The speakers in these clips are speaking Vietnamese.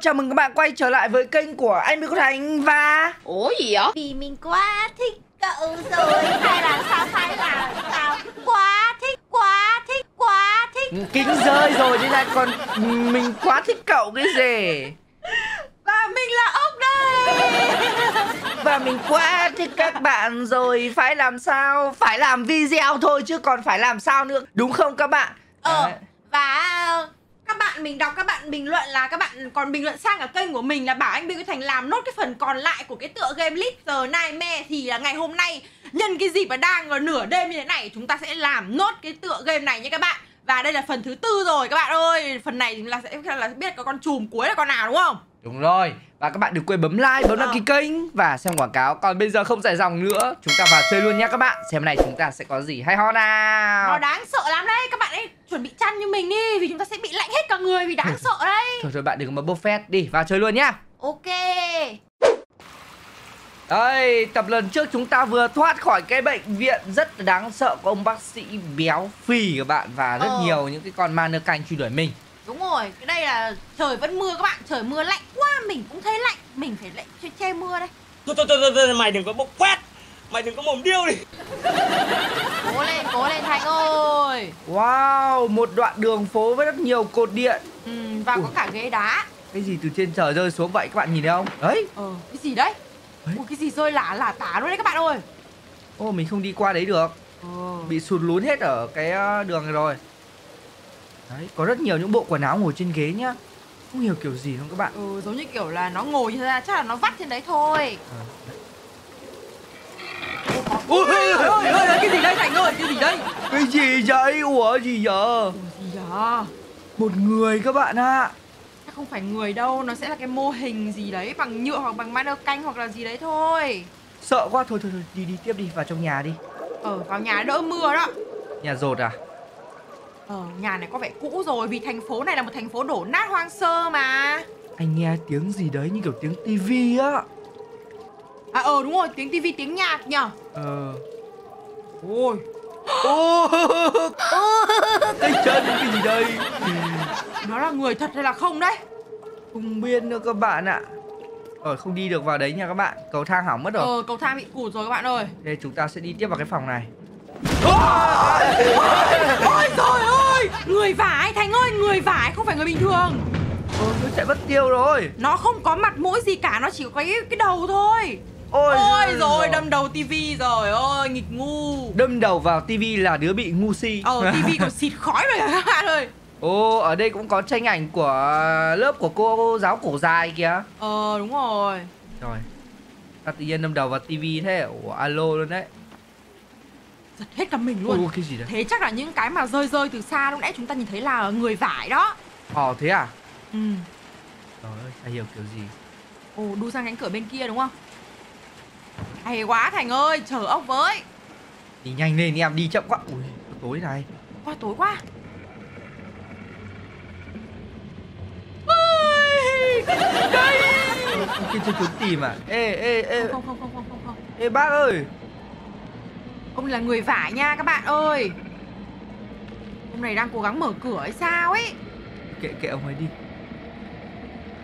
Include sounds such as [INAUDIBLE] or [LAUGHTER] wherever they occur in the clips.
chào mừng các bạn quay trở lại với kênh của anh Mỹ Quốc Thành và Ủa gì vậy? Vì mình quá thích cậu rồi. Hay là sao? Hay là sao? Quá thích quá thích quá thích. Kính rơi rồi thế này còn mình quá thích cậu cái gì? Và mình là ốc đây. Và mình quá thích các bạn rồi. Phải làm sao? Phải làm video thôi chứ còn phải làm sao nữa. Đúng không các bạn? Ờ Đấy. Và các bạn, mình đọc các bạn bình luận là các bạn còn bình luận sang ở kênh của mình là bảo anh Bill Thành làm nốt cái phần còn lại của cái tựa game Little Nightmare. Thì là ngày hôm nay, nhân cái dịp mà đang vào nửa đêm như thế này, chúng ta sẽ làm nốt cái tựa game này nha các bạn. Và đây là phần thứ tư rồi, các bạn ơi. Phần này là sẽ là biết có con chùm cuối là con nào, đúng không? Đúng rồi. Và các bạn đừng quên bấm like, bấm đăng Ờ. ký kênh Và xem quảng cáo. Còn bây giờ không dài dòng nữa Chúng ta vào chơi luôn nhé các bạn. Xem này chúng ta sẽ có gì hay ho nào. Nó đáng sợ lắm đấy. Các bạn ấy chuẩn bị chăn như mình đi vì chúng ta sẽ bị lạnh hết cả người vì đáng [LAUGHS] sợ đấy. Thôi thôi bạn đừng có bốc phét Đi vào chơi luôn nhá. Ok. Đây, tập lần trước chúng ta vừa thoát khỏi cái bệnh viện rất đáng sợ của ông bác sĩ béo phì các bạn Và rất Ờ. nhiều những cái con ma nơ canh truy đuổi mình Đúng rồi, cái đây là trời vẫn mưa các bạn, trời mưa lạnh quá, mình cũng thấy lạnh, mình phải lạnh che, che mưa đây. Thôi thôi thôi, thôi mày đừng có bốc quét Mày đừng có mồm điêu đi Cố lên, cố lên Thành ơi. Wow, một đoạn đường phố với rất nhiều cột điện Ừ, và có Ui. cả ghế đá. Cái gì từ trên trời rơi xuống vậy các bạn nhìn thấy không? Đấy, Ờ, cái gì đấy? Đấy. Ủa, cái gì rơi lả lả tả luôn đấy các bạn ơi. ô mình không đi qua đấy được Ờ. bị sụt lún hết ở cái ờ, đường này rồi đấy có rất nhiều những bộ quần áo ngồi trên ghế nhá không hiểu kiểu gì không các bạn Ừ, giống như kiểu là nó ngồi như ra, chắc là nó vắt trên đấy thôi. Ờ, đấy. Ôi, ôi, ôi, ôi, cái gì đấy Thành ơi, cái gì đấy? cái gì vậy ủa gì giờ gì à? một người các bạn ạ Chắc không phải người đâu, nó sẽ là cái mô hình gì đấy bằng nhựa hoặc bằng manơ canh hoặc là gì đấy thôi. sợ quá thôi thôi thôi đi đi tiếp đi vào trong nhà đi Ờ, vào nhà đỡ mưa đó. nhà rột à Ờ, nhà này có vẻ cũ rồi vì thành phố này là một thành phố đổ nát hoang sơ mà. Anh nghe tiếng gì đấy như kiểu tiếng tivi á. À ờ đúng rồi, tiếng tivi tiếng nhạc nhở ờ. Ôi. Ô. Cái chân cái gì đây? Nó là người thật hay là không đấy? Không biết nữa các bạn ạ. Rồi không đi được vào đấy nha các bạn. Cầu thang hỏng mất rồi. Ờ, cầu thang bị cụt rồi các bạn ơi. Đây chúng ta sẽ đi tiếp vào cái phòng này Ôi trời ơi! Người vải, Thành ơi, người vải không phải người bình thường. Ôi, nó chạy mất tiêu rồi. Nó không có mặt mũi gì cả, nó chỉ có cái, cái đầu thôi. Ôi, Ôi rồi ơi. đâm đầu tivi rồi. Ôi nghịch ngu. Đâm đầu vào tivi là đứa bị ngu si. Ờ, tivi còn xịt khói rồi các bạn ơi. Ồ, ở đây cũng có tranh ảnh của lớp của cô giáo cổ dài kìa. Ờ, đúng rồi. Rồi. Ta tự nhiên đâm đầu vào tivi thế Ủa, alo luôn đấy Giật hết cả mình luôn. Ôi, cái gì đấy? Thế chắc là những cái mà rơi rơi từ xa lúc nãy chúng ta nhìn thấy là người vải đó. Ồ, thế à? Ừ. Trời ơi, chả hiểu kiểu gì. Ồ đu sang cánh cửa bên kia đúng không? Hay quá Thành ơi Chờ ốc với. Đi nhanh lên em, đi chậm quá. Ui, tối này. Quá tối quá. Đây! Kia chưa trốn tìm à? Ê, ê, ê, Không không không không không không. Ê bác ơi Ông là người vải nha các bạn ơi. Ông này đang cố gắng mở cửa hay sao ấy? Kệ, kệ ông ấy đi.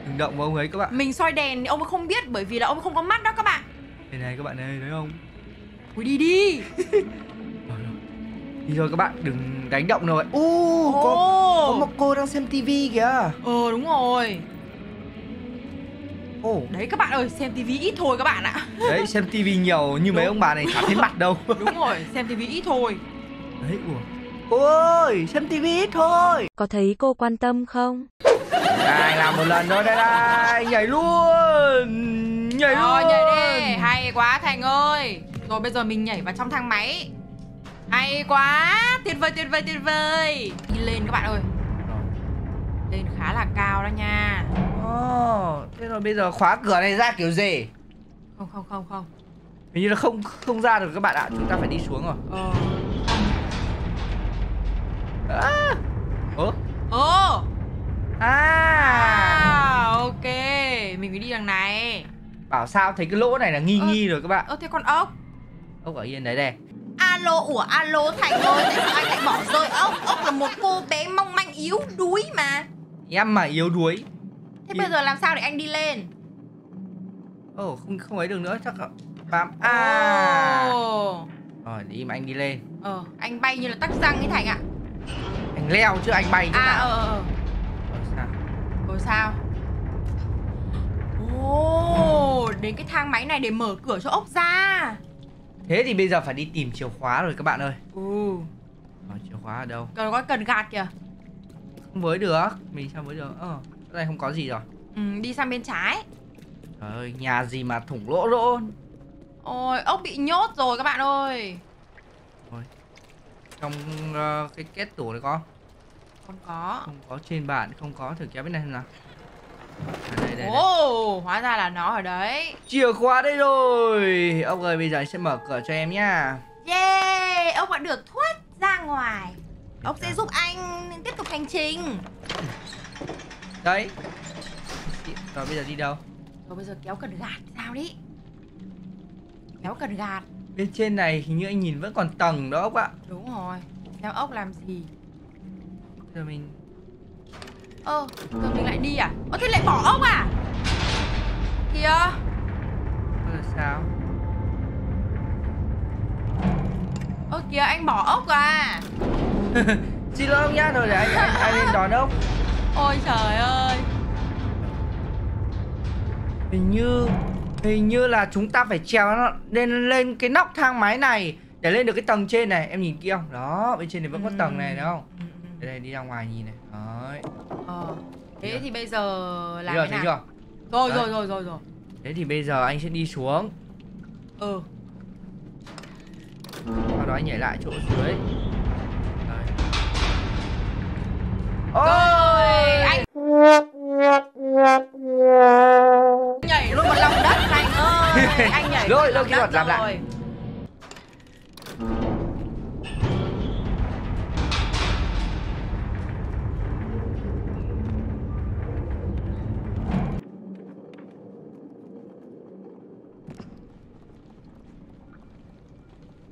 Đừng động vào ông ấy các bạn. Mình soi đèn ông ấy không biết Bởi vì là ông không có mắt đó các bạn. Đây này các bạn ơi, thấy không Ui đi đi. [LAUGHS] Rồi, rồi. Đi thôi các bạn, đừng đánh động rồi Ô, có, có Ồ. một cô đang xem tivi kìa. Ờ đúng rồi Ồ, Đấy các bạn ơi xem tivi ít thôi các bạn ạ. Đấy xem tivi nhiều như mấy ông bà này chả thấy mặt đâu. [LAUGHS] Đúng rồi xem tivi ít thôi. Đấy, ủa. Ôi, xem tivi ít thôi. Có thấy cô quan tâm không? Đây, làm một lần thôi, đây đây Nhảy luôn. Nhảy Rồi luôn. nhảy đi. Hay quá Thành ơi. Rồi bây giờ mình nhảy vào trong thang máy. Hay quá Tuyệt vời tuyệt vời tuyệt vời. Đi lên các bạn ơi Lên khá là cao đó nha. Ồ, thế rồi bây giờ khóa cửa này ra kiểu gì? Không không không không. Hình như là không không ra được các bạn ạ Chúng ta phải đi xuống rồi. Ờ. À. Ủa? Ồ. À. À ok. Mình phải đi đằng này. Bảo sao thấy cái lỗ này là nghi Ơ. nghi rồi các bạn. Ơ thế con ốc. Ốc ở yên đấy đây. Alo, ủa alo Thành ơi Tại sao anh lại bỏ rơi ốc? Ốc là một cô bé mong manh yếu đuối mà Em mà yếu đuối Thế bây giờ làm sao để anh đi lên? Ồ không không ấy được nữa chắc bám à Ồ. rồi đi mà anh đi lên Ờ, anh bay như là tắc răng ấy Thành ạ. anh leo chứ anh bay chứ À nào ờ ờ. ờ. Rồi sao Rồi sao? Ồ, đến cái thang máy này để mở cửa cho ốc ra. thế thì bây giờ phải đi tìm chìa khóa rồi các bạn ơi Ừ. rồi, chìa khóa ở đâu Cần có cần gạt kìa. Với được mình sao với được ờ cái này không có gì rồi Ừ, đi sang bên trái. trời ơi nhà gì mà thủng lỗ lỗ Ôi, ốc bị nhốt rồi các bạn ơi. trong ờ, cái kết tủ này có Không có. không có trên bàn không có thử kéo bên này xem nào à, đây, đây, đây. Ồ, hóa ra là nó ở đấy. chìa khóa đây rồi ông ơi bây giờ anh sẽ mở cửa cho em nhá Yeah, ốc đã được thoát ra ngoài. Ốc sẽ giúp anh tiếp tục hành trình. đấy rồi bây giờ đi đâu Rồi bây giờ kéo cần gạt sao đi. Kéo cần gạt. bên trên này hình như anh nhìn vẫn còn tầng đó ông ạ Đúng rồi. Xem ốc làm gì. giờ mình Ơ, giờ mình lại đi à? Ơ thế lại bỏ ốc à? Kìa, là sao ơ kìa anh bỏ ốc à? [LAUGHS] xin lỗi ông nhá rồi để anh anh, anh lên đón ông Ôi trời ơi. hình như hình như là chúng ta phải trèo nó lên lên cái nóc thang máy này để lên được cái tầng trên này em nhìn kia không đó bên trên này vẫn có tầng này đúng không Ừ, ừ. đây đây đi ra ngoài nhìn này đấy Ờ. Thế thì bây giờ làm thế nào? chưa Rồi rồi rồi rồi rồi. thế thì bây giờ anh sẽ đi xuống Ừ. sau đó anh nhảy lại chỗ dưới. Rồi, Ôi! anh nhảy luôn vào lòng đất Thành ơi. [LAUGHS] Anh nhảy Rồi, rồi, kỹ thuật làm lại.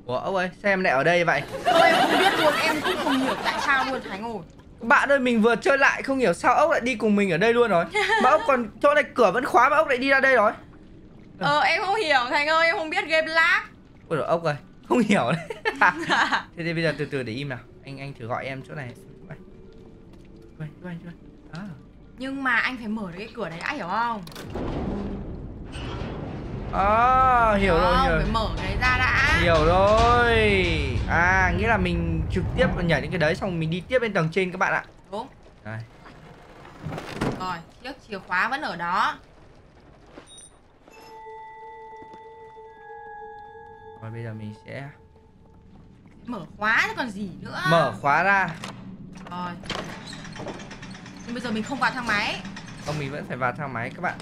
Ủa ông ơi sao em lại ở đây vậy Ôi em không biết luôn, em cũng không hiểu tại sao luôn Thành ơi. Bạn ơi mình vừa chơi lại không hiểu sao ốc lại đi cùng mình ở đây luôn rồi [LAUGHS] Mà ốc còn chỗ này cửa vẫn khóa mà ốc lại đi ra đây rồi Ờ em không hiểu Thành ơi, em không biết game lag. Ôi ốc ơi Không hiểu đấy [LAUGHS] [LAUGHS] Thế thì bây giờ từ từ để im nào Anh anh thử gọi em chỗ này à. Nhưng mà anh phải mở được cái cửa này đã hiểu không? À, hiểu rồi Không, hiểu phải mở cái ra đã. Hiểu rồi À nghĩa là mình trực tiếp nhảy những cái đấy Xong mình đi tiếp lên tầng trên các bạn ạ Đúng. Đây Rồi, chiếc chìa khóa vẫn ở đó. Rồi bây giờ mình sẽ Mở khóa chứ còn gì nữa. mở khóa ra Rồi. Nhưng bây giờ mình không vào thang máy. Không mình vẫn phải vào thang máy các bạn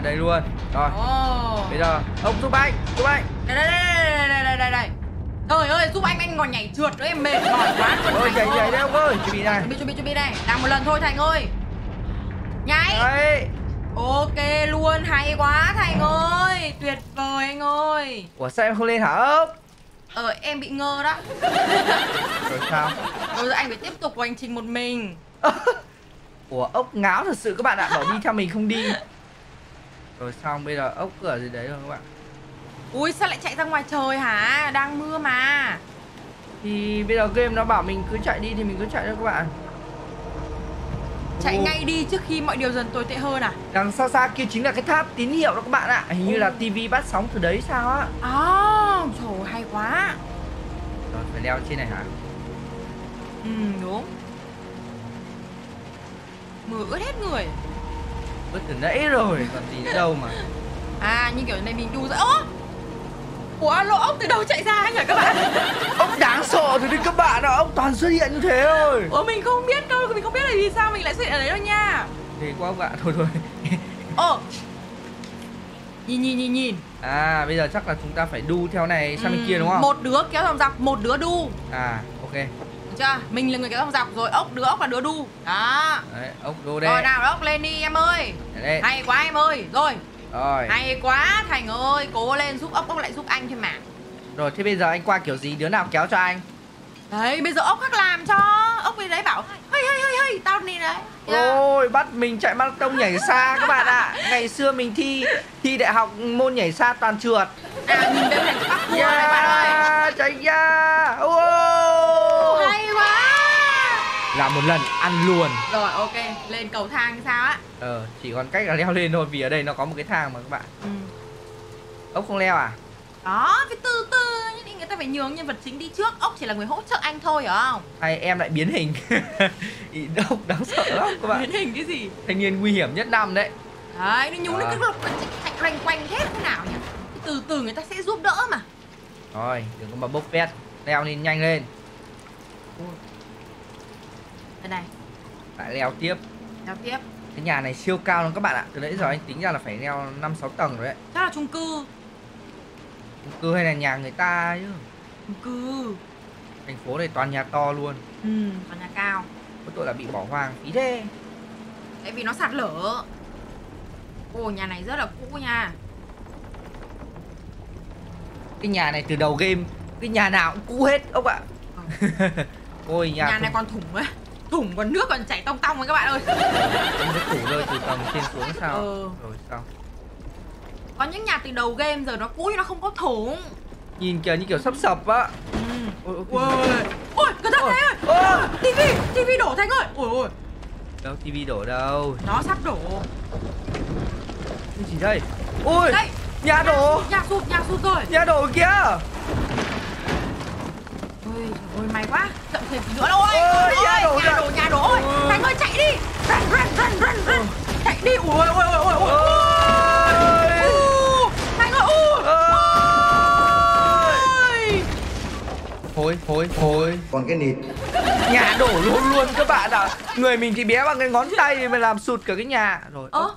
Ra đây luôn Rồi Ồ. bây giờ ông giúp anh giúp anh Đây đây đây đây đây đây đây đây. Trời ơi, giúp anh anh còn nhảy trượt nữa em mệt mỏi quá. [LAUGHS] Ôi nhảy nhảy đây ông ơi chuẩn bị này Chuẩn bị chuẩn bị chuẩn bị đây. Làm một lần thôi Thành ơi. Nhảy. Đấy Ok luôn, hay quá Thành ơi. Tuyệt vời anh ơi. Ủa sao em không lên hả ốc Ờ em bị ngơ đó. [LAUGHS] Rồi sao Rồi giờ anh phải tiếp tục hành trình một mình. [LAUGHS] Ủa ốc ngáo thật sự các bạn ạ Bảo đi theo mình không đi Rồi xong bây giờ ốc cửa gì đấy rồi các bạn Ui sao lại chạy ra ngoài trời hả? Đang mưa mà. Thì bây giờ game nó bảo mình cứ chạy đi thì mình cứ chạy thôi các bạn Chạy Ồ, ngay đi trước khi mọi điều dần tồi tệ hơn à? Đằng xa xa kia chính là cái tháp tín hiệu đó các bạn ạ Hình như là tivi bắt sóng từ đấy sao á À, trời hay quá. Rồi phải leo trên này hả Ừ đúng. Mưa ướt hết người. Bước từ nãy rồi còn gì nữa đâu mà À như kiểu này mình đu ra. Ủa lỗ ốc từ đâu chạy ra nhỉ các bạn? Ốc đáng sợ đấy các bạn ạ Ốc toàn xuất hiện như thế thôi Ủa mình không biết đâu, mình không biết là vì sao mình lại xuất hiện ở đấy đâu nha. Thì quá các bạn thôi thôi Ồ. Nhìn nhìn nhìn nhìn. À bây giờ chắc là chúng ta phải đu theo này sang bên kia đúng không Một đứa kéo dòng dọc, một đứa đu. À ok chưa? Mình là người kéo dòng dọc rồi ốc đứa ốc là đứa đu. Đó. Đấy ốc đu Rồi đây nào ốc lên đi em ơi. Đây. Hay quá em ơi. Rồi, Rồi hay quá Thành ơi, cố lên giúp ốc ốc lại giúp anh thôi mà. Rồi thế bây giờ anh qua kiểu gì đứa nào kéo cho anh Đấy, bây giờ ốc khác làm cho. Ốc về đấy bảo hey hey hey hey tao này đấy yeah. Ôi bắt mình chạy marathon nhảy xa các bạn ạ Ngày xưa mình thi thi đại học môn nhảy xa toàn trượt à nhìn bên này bắt cua này bạn ơi Yeah, chạy ra Wow. Quá Làm một lần ăn luôn. Rồi ok lên cầu thang sao á? Ờ, chỉ còn cách là leo lên thôi Vì ở đây nó có một cái thang mà các bạn. Ừ. Ốc không leo à? đó phải từ từ nhưng đi người ta phải nhường nhân vật chính đi trước. Ốc chỉ là người hỗ trợ anh thôi hiểu không? Hay em lại biến hình? [LAUGHS] Ốc đáng sợ lắm các bạn. Biến hình cái gì? Thanh niên nguy hiểm nhất năm đấy. Đấy nó nhúng nó À. cứ lục thành loanh quanh thế thế nào nhỉ? Từ từ người ta sẽ giúp đỡ mà. Rồi, đừng có mà bốc phét. Leo lên nhanh lên đây này. Lại leo tiếp. Giao tiếp. Cái nhà này siêu cao lắm các bạn ạ. Từ nãy giờ anh tính ra là phải leo 5-6 tầng rồi đấy. Chắc là chung cư. Chung cư hay là nhà người ta chứ? Chung cư. Thành phố này toàn nhà to luôn. Ừ còn nhà cao. Có tội là bị bỏ hoang phí thế. Tại vì nó sạt lở. Ồ nhà này rất là cũ nha. Cái nhà này từ đầu game Cái nhà nào cũng cũ hết ông ạ. [LAUGHS] Ôi nhà, nhà này còn thủng ấy thủng còn nước còn chảy tong tong ấy các bạn ơi. Có tủ rơi từ tầng trên xuống sao Ừ. Rồi sao có những nhà từ đầu game giờ nó cũ nó không có thủng. Nhìn kiểu như kiểu sắp sập á. Ừ. Ôi ôi, ôi ôi cẩn thận thế ơi. tivi tivi đổ thành ơi. Ôi ôi. Đâu tivi đổ đâu? Nó sắp đổ. Cái gì đây? Ôi đây. Nhà đổ. Nhà sụp nhà sụp rồi. Nhà đổ kìa ôi ơi may quá. Chậm thêm tí nữa đâu ôi Ôi, ôi, nhà đổ nhà rồi. đổ nhà đổ ôi Ôi. thành ơi chạy đi. Run run run run run. Chạy đi. Ôi. Ôi ôi ôi ôi. Ôi. Ơi Thôi thôi thôi Còn cái nịt. Nhà đổ luôn luôn các bạn ạ. Người mình thì bé bằng cái ngón tay mà làm sụt cả cái nhà. Rồi ơ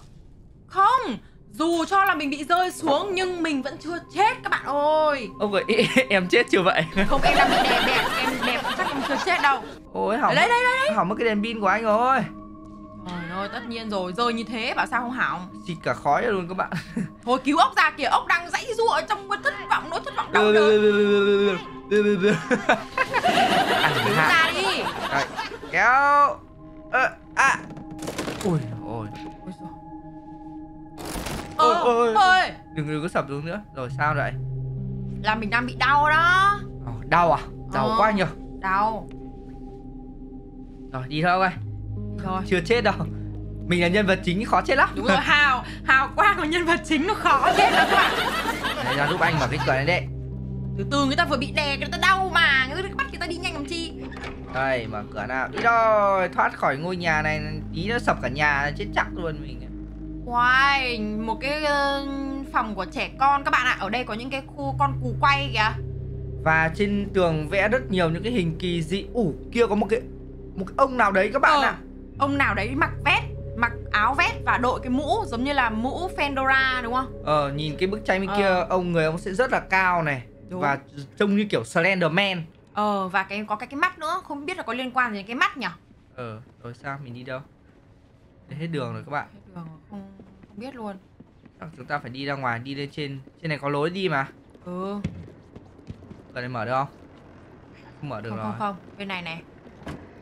không. Dù cho là mình bị rơi xuống nhưng mình vẫn chưa chết các bạn ơi. Ông [LAUGHS] ơi em chết chưa vậy? Không em đang bị đè đẹp chưa chết đâu. Ôi hỏng đấy đấy đấy đấy Hỏng mất cái đèn pin của anh rồi. Trời ơi tất nhiên rồi rơi như thế bảo sao không hỏng? Xịt cả khói luôn các bạn. [LAUGHS] Thôi cứu ốc ra kìa ốc đang dãy giụa trong cái thất vọng nỗi thất vọng đau Ăn cứu ra đi. Rồi, kéo. Ơ, à. Ui ôi Ôi, ôi. ơi Đừng đừng có sập xuống nữa. Rồi sao vậy? Là mình đang bị đau đó. Ồ, Đau à? Đau Ờ. quá nhờ đau. Rồi đi thôi ông ơi. Rồi Chưa chết đâu. Mình là nhân vật chính khó chết lắm. Đúng rồi [LAUGHS] hào hào quang của nhân vật chính nó khó chết lắm Đấy ra giúp anh mở cái cửa này đấy từ từ người ta vừa bị đè người ta đau mà. Người ta bắt người ta đi nhanh làm chi? Đây mở cửa nào. Đi rồi thoát khỏi ngôi nhà này. Tí nữa sập cả nhà chết chắc luôn mình. Wow, một cái ờ, phòng của trẻ con. Các bạn ạ Ở đây có những cái khu con cù quay kìa Và trên tường vẽ rất nhiều những cái hình kỳ dị. Ủ kia có một cái Một cái ông nào đấy các bạn Ờ, ạ? Ông nào đấy mặc vest Mặc áo vest và đội cái mũ Giống như là mũ Fedora đúng không? Ờ nhìn cái bức tranh bên Ờ. kia Ông người ông sẽ rất là cao này Đúng. Và trông như kiểu Slenderman. Ờ và cái có cái cái mắt nữa Không biết là có liên quan gì đến cái mắt nhỉ? Ờ rồi sao? Mình đi đâu? Đây hết đường rồi các bạn. Đường không, không biết luôn. Chúng ta phải đi ra ngoài đi lên trên Trên này có lối đi mà. Ừ Cửa này mở được không? Không mở được Không rồi. không không. Bên này này.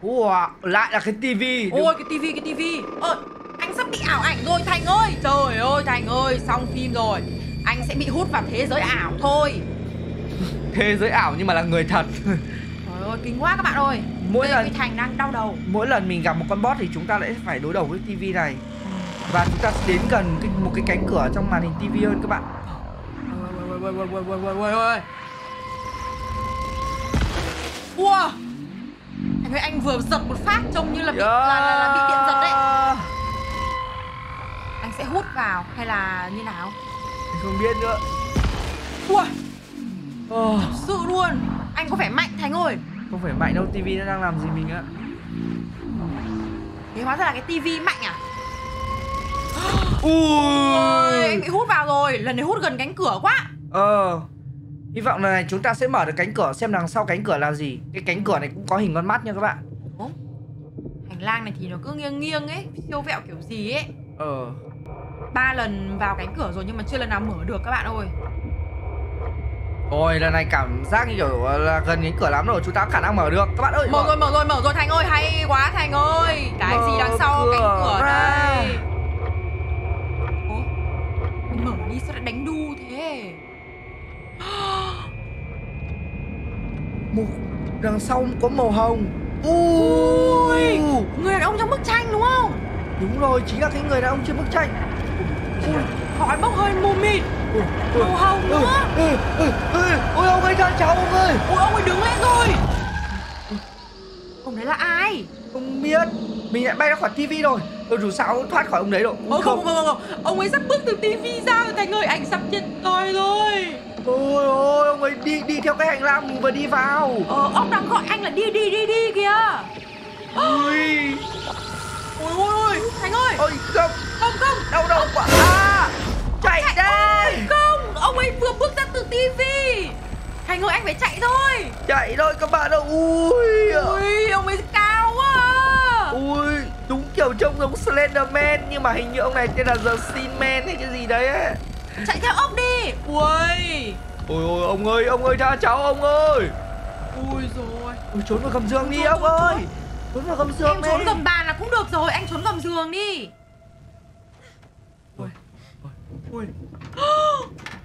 Wow, lại là cái tivi. Ôi cái tivi cái tivi. Ơ anh sắp bị ảo ảnh rồi Thành ơi. Trời ơi Thành ơi Xong phim rồi. Anh sẽ bị hút vào thế giới ảo thôi. [LAUGHS] Thế giới ảo nhưng mà là người thật. [LAUGHS] Trời ơi kinh quá các bạn ơi. Mỗi Đây, lần- cái Thành đang đau đầu. Mỗi lần mình gặp một con boss thì chúng ta lại phải đối đầu với tivi này. Và chúng ta sẽ đến gần cái, một cái cánh cửa trong màn hình tivi hơn các bạn. Ôi, ôi, ôi, ôi, ôi, ôi, ôi, ôi, ôi. Wow Anh ơi anh vừa giật một phát trông như là bị, là, là, là bị điện giật đấy. Anh sẽ hút vào hay là như nào? Không biết nữa. Ui Ồ, sự luôn. Anh có vẻ mạnh Thành ơi. Không phải mạnh đâu, tivi nó đang làm gì mình á? Thế hóa ra là cái tivi mạnh à? Ui! Ôi anh bị hút vào rồi. Lần này hút gần cánh cửa quá. Ờ Hy vọng lần này chúng ta sẽ mở được cánh cửa xem đằng sau cánh cửa là gì. Cái cánh cửa này cũng có hình con mắt nha các bạn. Ủa? Hành lang này thì nó cứ nghiêng nghiêng ấy Siêu vẹo kiểu gì ấy. Ờ. Ba lần vào cánh cửa rồi nhưng mà chưa lần nào mở được các bạn ơi. Ôi lần này cảm giác như kiểu là gần đến cửa lắm rồi Chúng ta có khả năng mở được. Các bạn ơi Mở rồi, mở rồi, mở rồi Thành ơi, hay quá Thành ơi. Cái gì đằng sau Mở cánh cửa cửa ra. đây? Ủa? Mình mở đi sao lại đánh đu thế Một đằng sau có màu hồng. Ui! Người đàn ông trong bức tranh đúng không? Đúng rồi chính là cái người đàn ông trên bức tranh. Ui Khói bốc hơi mù mịt. Ui ui Màu hồng ui nữa. ui ui ui Ôi ông ấy ra cháu ông ơi. Ôi ông ấy đứng lên rồi. Ông đấy là ai? Không biết Mình lại bay ra khỏi tivi rồi. Tôi dù sao thoát khỏi ông đấy rồi. Ôi không, không, không, không Ông ấy sắp bước từ tivi ra rồi Thành ơi Anh sắp chết tôi rồi Ôi ôi ông ấy đi đi theo cái hành lang mình vừa đi vào. Ờ, ông đang gọi anh là đi đi đi đi kìa. Ui. Ôi ôi ôi Thành ơi. Ôi không. Không không. Đau đầu quá. À, Chạy đây. Không. Ông ấy vừa bước ra từ tivi. Thành ơi anh phải chạy thôi. Chạy thôi các bạn ơi. Ui. Ui ông ấy cao quá. À. Ui Đúng kiểu trông giống Slenderman Nhưng mà hình như ông này tên là The Sin Man hay cái gì đấy ấy. Chạy theo ông đi. Ui Ôi ôi ông ơi ông ơi tha cháu ông ơi. Ui rồi Ui trốn vào gầm giường đi Trốn, ông trốn, ơi. Trốn. Vào gầm giường Em đi. trốn gầm bàn là cũng được rồi Anh trốn gầm giường đi. Ui Ui.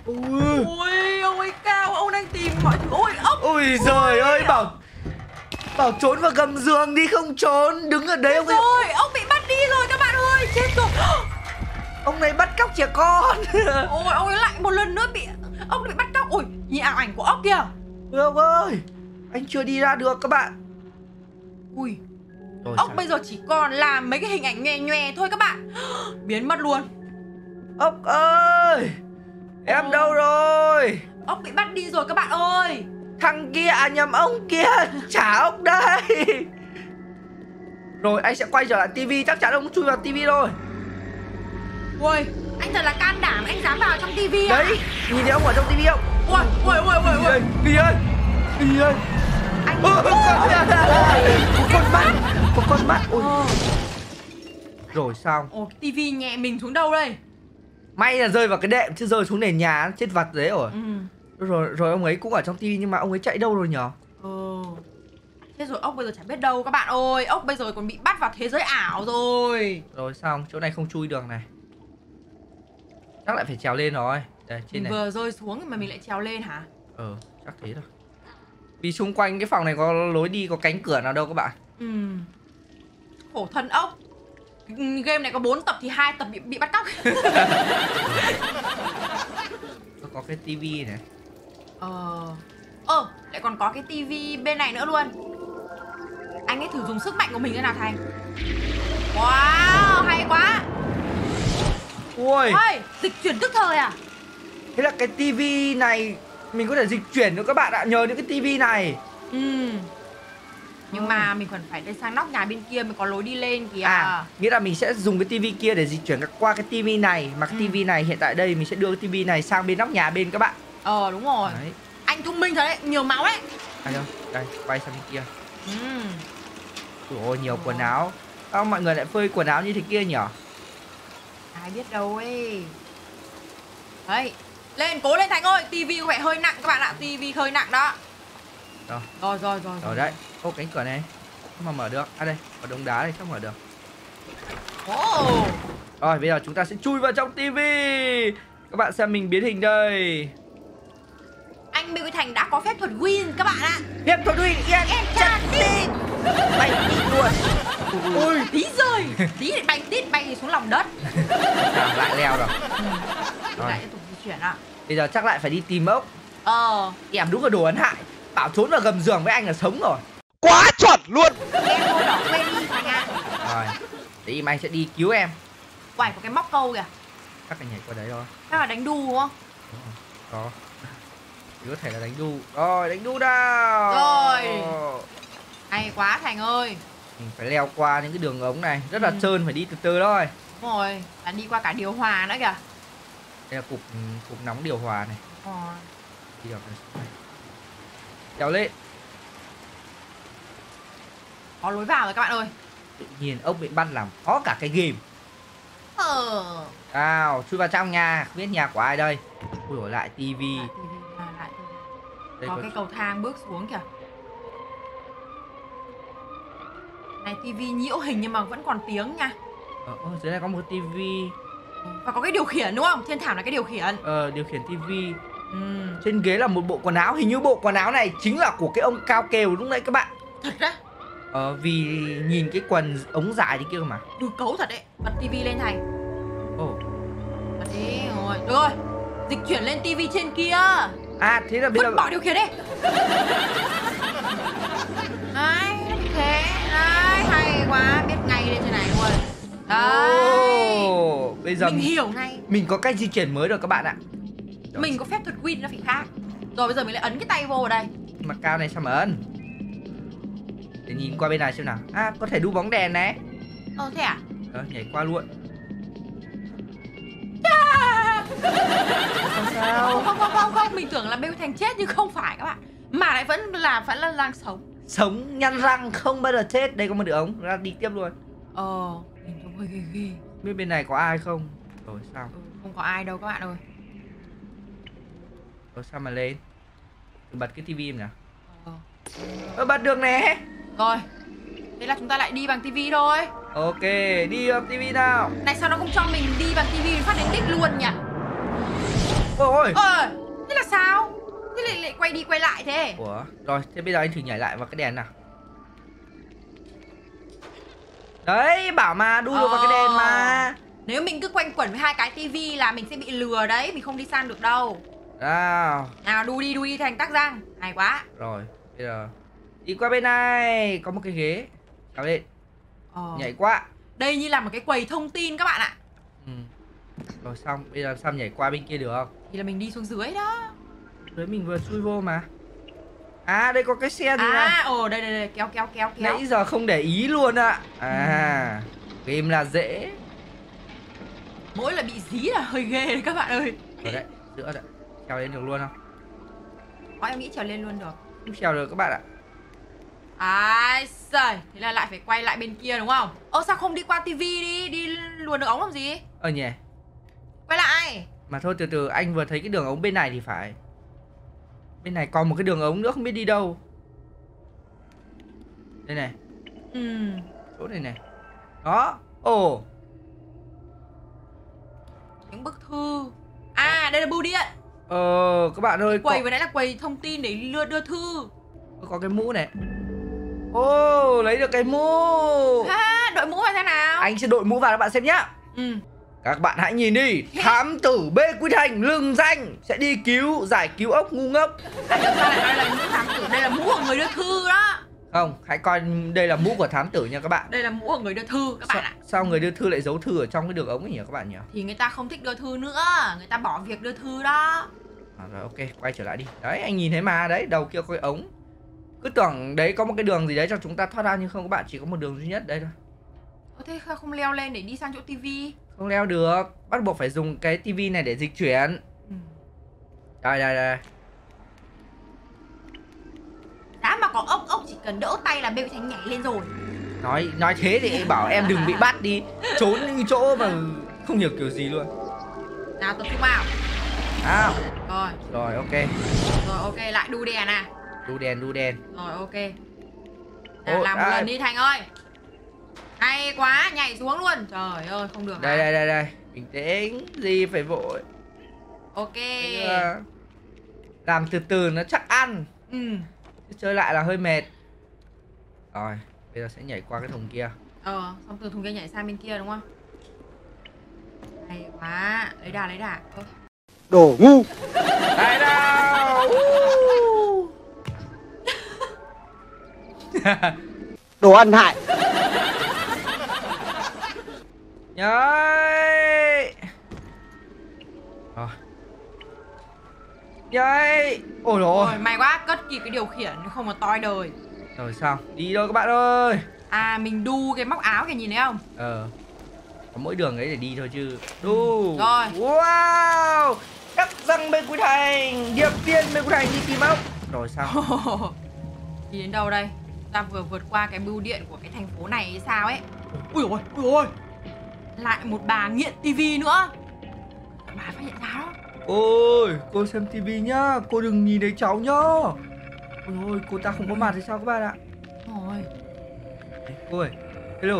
Ui. Ui ông ấy cao Ông đang tìm mọi thứ. Ôi ốc Ôi giời ơi bảo Bảo trốn vào gầm giường đi không trốn. Đứng ở đấy ông ấy rồi Ông bị bắt đi rồi các bạn ơi. Chết rồi Ông này bắt cóc trẻ con. [LAUGHS] Ôi ông ấy lại một lần nữa bị Ông bị bắt cóc. Ôi nhìn ảo ảnh của ốc kìa. Ôi ông ơi Anh chưa đi ra được các bạn. Ui Rồi, Ốc sao? bây giờ chỉ còn làm mấy cái hình ảnh nhòe nhòe thôi các bạn. [GASPS] Biến mất luôn. Ốc ơi Em Ồ. đâu rồi? Ốc bị bắt đi rồi các bạn ơi. Thằng kia à nhầm ông kia. [LAUGHS] Trả ông đây. Rồi anh sẽ quay trở lại tivi. Chắc chắn ông chui vào tivi rồi Ui. Anh thật là can đảm Anh dám vào trong tivi à? Đấy Nhìn thấy ông ở trong tivi không? Ui ui ui ui ui. Đi ơi Đi ơi. Anh Ôi, con, mắt Có con mắt. Ôi. Ờ. Rồi xong Ồ cái tivi nhẹ mình xuống đâu đây? May là rơi vào cái đệm Chứ rơi xuống nền nhà Chết vặt đấy rồi Ừ. Rồi rồi ông ấy cũng ở trong tivi Nhưng mà ông ấy chạy đâu rồi nhở? Ờ. Thế rồi ốc bây giờ chả biết đâu các bạn ơi. Ốc bây giờ còn bị bắt vào thế giới ảo rồi. Rồi xong chỗ này không chui được này Chắc lại phải trèo lên rồi. Đây trên Mình này. vừa rơi xuống mà mình lại trèo lên hả? Ờ chắc thế thôi. Vì xung quanh cái phòng này có lối đi có cánh cửa nào đâu các bạn. Ừ. Khổ thân ốc. Game này có 4 tập thì hai tập bị bị bắt cóc. [LAUGHS] Có, có cái tivi này. Ờ. Ờ lại còn có cái tivi bên này nữa luôn. Anh ấy thử dùng sức mạnh của mình thế nào Thành? Wow hay quá Ui. Ôi dịch chuyển tức thời à? Thế là cái tivi này Mình có thể dịch chuyển được các bạn ạ Nhờ những cái tivi này. Ừ. Nhưng mà mình còn phải lên sang nóc nhà bên kia mới có lối đi lên kìa. À nghĩa là mình sẽ dùng cái tivi kia để dịch chuyển qua cái tivi này. Mà cái Ừ. tivi này hiện tại đây Mình sẽ đưa cái tivi này sang bên nóc nhà bên các bạn. Ờ đúng rồi. Đấy. Anh thông minh thật đấy, nhiều máu đấy. Đây đâu Đây quay sang bên kia. Ừ. Ôi nhiều quần áo. Sao mọi người lại phơi quần áo như thế kia nhỉ Ai biết đâu ấy. Đấy Lên, cố lên Thành ơi tivi có vẻ hơi nặng các bạn ạ tivi hơi nặng đó. Rồi. Rồi rồi rồi, Rồi. Đấy Ô cánh cửa này Không mà mở được. À đây Có đống đá đây chắc mở được. Ồ Rồi bây giờ chúng ta sẽ chui vào trong tivi. Các bạn xem mình biến hình đây Anh Bêu Thành đã có phép thuật win các bạn ạ. Hiệp thuật uy Yên Em cha đi. Bay đi luôn. Ui. Tí rơi. [LAUGHS] Tí lại bay tít bay xuống lòng đất. À, Lại leo rồi. Rồi. Lại tiếp tục di chuyển ạ. Bây giờ chắc lại phải đi tìm ốc. Ờ Em đúng là đồ ấn hại. Bảo trốn vào gầm giường với anh là sống rồi. Quá chuẩn luôn. Em thôi đỏ quên đi Thành ạ Rồi. Im anh sẽ đi cứu em. Quải có cái móc câu kìa. Chắc là nhảy qua đấy thôi. Chắc là đánh đu đúng không. Có Chỉ có thể là đánh đu. Rồi đánh đu nào. Rồi. Hay quá Thành ơi. Mình phải leo qua những cái đường ống này. Rất là Ừ. trơn phải đi từ từ thôi. Đúng rồi Là đi qua cả điều hòa nữa kìa. Đây là cục cục nóng điều hòa này. Ờ Đi được này Kéo lên. Có lối vào rồi các bạn ơi. Tự nhiên ông bị bắt làm khó cả cái game. Ờ. Nào chui vào trong nhà. Không biết nhà của ai đây. Ui lại tivi Đây có cái cầu thang bước xuống kìa. Này tivi nhiễu hình nhưng mà vẫn còn tiếng nha. Ờ, dưới này có một cái tivi và có cái điều khiển đúng không? Trên thảm là cái điều khiển. Ờ, điều khiển tivi ừ. trên ghế là một bộ quần áo. Hình như bộ quần áo này chính là của cái ông cao kèo lúc nãy các bạn. Thật á ờ, vì nhìn cái quần ống dài thế kia mà. Hư cấu thật đấy. Bật tivi lên thành ồ. Bật đi. Rồi được rồi. Dịch chuyển lên tivi trên kia à thế là bây giờ vứt bỏ điều khiển đi. Đấy thế đấy hay quá biết ngay lên trên này luôn. Đấy. Ồ, bây giờ mình hiểu ngay. mình có cách di chuyển mới rồi các bạn ạ. Rồi, mình có phép thuật win nó phải khác. Rồi bây giờ mình lại ấn cái tay vô ở đây. Mà cao này sao mà ấn. Để nhìn qua bên này xem nào. À có thể đu bóng đèn này. Ờ thế à? Đó, nhảy qua luôn sao? không không không không. Mình tưởng là bêu thành chết nhưng không phải các bạn. Mà lại vẫn là vẫn là đang sống. Sống nhăn răng không bao giờ chết. Đây có một đường ống. Ra đi tiếp luôn. Ờ nhìn trông hơi ghê ghê. Biết bên này có ai không? Rồi sao? Ừ, không có ai đâu các bạn ơi. Rồi sao mà lên? Thử bật cái tivi em nào ờ. Ơ bật được nè. Rồi thế là chúng ta lại đi bằng tivi thôi. Ok đi vào tivi nào. Này sao nó không cho mình đi bằng tivi phát đến đích luôn nhỉ Ôi ờ thế là sao? Thế lại, lại quay đi quay lại thế? Ủa Rồi thế bây giờ anh thử nhảy lại vào cái đèn nào. Đấy bảo mà đu được vào cái đèn mà. nếu mình cứ quanh quẩn với hai cái tivi là mình sẽ bị lừa đấy mình không đi sang được đâu. Nào. Nào đu đi đu đi thành tắc răng. Hay quá. Rồi bây giờ Đi qua bên này Có một cái ghế. Kéo lên ờ. Nhảy qua đây như là một cái quầy thông tin các bạn ạ. Ừ. Rồi xong Bây giờ sao nhảy qua bên kia được không? Thì là mình đi xuống dưới đó. Đấy mình vừa chui vô mà. À đây có cái xe gì à ồ đây đây đây kéo kéo kéo kéo. Nãy giờ không để ý luôn ạ. À Game là dễ. Mỗi lần bị dí là hơi ghê đấy các bạn ơi. Rồi đấy Giữa đấy. Trèo lên được luôn không? Có em nghĩ trèo lên luôn được. Không trèo được các bạn ạ. Ai giời Thế là lại phải quay lại bên kia đúng không? Ơ sao không đi qua tivi đi Đi luồn được ống làm gì? Ờ nhỉ Quay lại. Mà thôi từ từ anh vừa thấy cái đường ống bên này thì phải. Bên này còn một cái đường ống nữa không biết đi đâu. Đây này. Ừ. Chỗ này này. Đó. Ồ. Những bức thư. À đây là bưu điện. Ờ các bạn ơi Quầy có, vừa nãy là quầy thông tin để đưa, đưa thư. Có cái mũ này. Ồ lấy được cái mũ. Ha đội mũ là thế nào? Anh sẽ đội mũ vào các bạn xem nhá. Ừ Các bạn hãy nhìn đi Thám tử B Quy Thành lưng danh Sẽ đi cứu giải cứu ốc ngu ngốc. Được ra lại nói là mũ thám tử Đây là mũ của người đưa thư đó? Không hãy coi đây là mũ của thám tử nha các bạn. Đây là mũ của người đưa thư các bạn sao, ạ. sao người đưa thư lại giấu thư ở trong cái đường ống ấy nhỉ các bạn nhỉ? Thì người ta không thích đưa thư nữa Người ta bỏ việc đưa thư đó. À, Rồi ok quay trở lại đi. Đấy anh nhìn thấy mà đấy đầu kia có cái ống. Cứ tưởng đấy có một cái đường gì đấy cho chúng ta thoát ra Nhưng không các bạn chỉ có một đường duy nhất đây thôi. Thế sao không leo lên để đi sang chỗ tivi Không leo được. Bắt buộc phải dùng cái tivi này để dịch chuyển. Ừ. Đây đây đây. Đã mà có ốc ốc chỉ cần đỡ tay là bêu thành nhảy lên rồi. Nói nói thế thì bảo em đừng bị bắt đi. Trốn những chỗ mà không hiểu kiểu gì luôn. Nào tập trung vào. À Rồi. Rồi ok. Rồi ok lại đu đèn à? Đu đèn đu đèn. Rồi ok. Nào, Ôi, làm một lần đi Thành ơi Hay quá nhảy xuống luôn. Trời ơi không được Đây hả? đây đây đây. Bình tĩnh Gì phải vội. Ok. Làm từ từ nó chắc ăn. Ừ. Chơi lại là hơi mệt. Rồi Bây giờ sẽ nhảy qua cái thùng kia. Ờ xong từ thùng kia nhảy sang bên kia đúng không? Hay quá. Lấy đà lấy đà. Ơ, Đồ ngu. Đây nào. [LAUGHS] Đồ ăn hại [LAUGHS] Nhảy Rồi Nhảy Ôi Ôi. Rồi may quá cất kịp cái điều khiển Không mà toi đời. Rồi sao? Đi đâu các bạn ơi? À mình đu cái móc áo kìa nhìn thấy không? Ờ. Có mỗi đường ấy để đi thôi chứ. Đu. Rồi. Wow! Cắt răng bên Quy Thành Điệp viên bên Quy Thành đi tìm ốc Rồi sao? [LAUGHS] Đi đến đâu đây? Ta vừa vượt qua cái bưu điện của cái thành phố này hay sao ấy? Ui ôi ui ôi Lại một bà nghiện tivi nữa Bà phát hiện ra đó Cô ơi, cô xem tivi nhá, cô đừng nhìn thấy cháu nhá. Ôi ôi, cô ta không có mặt thì sao các bạn ạ? Rồi, Cô ơi, hello.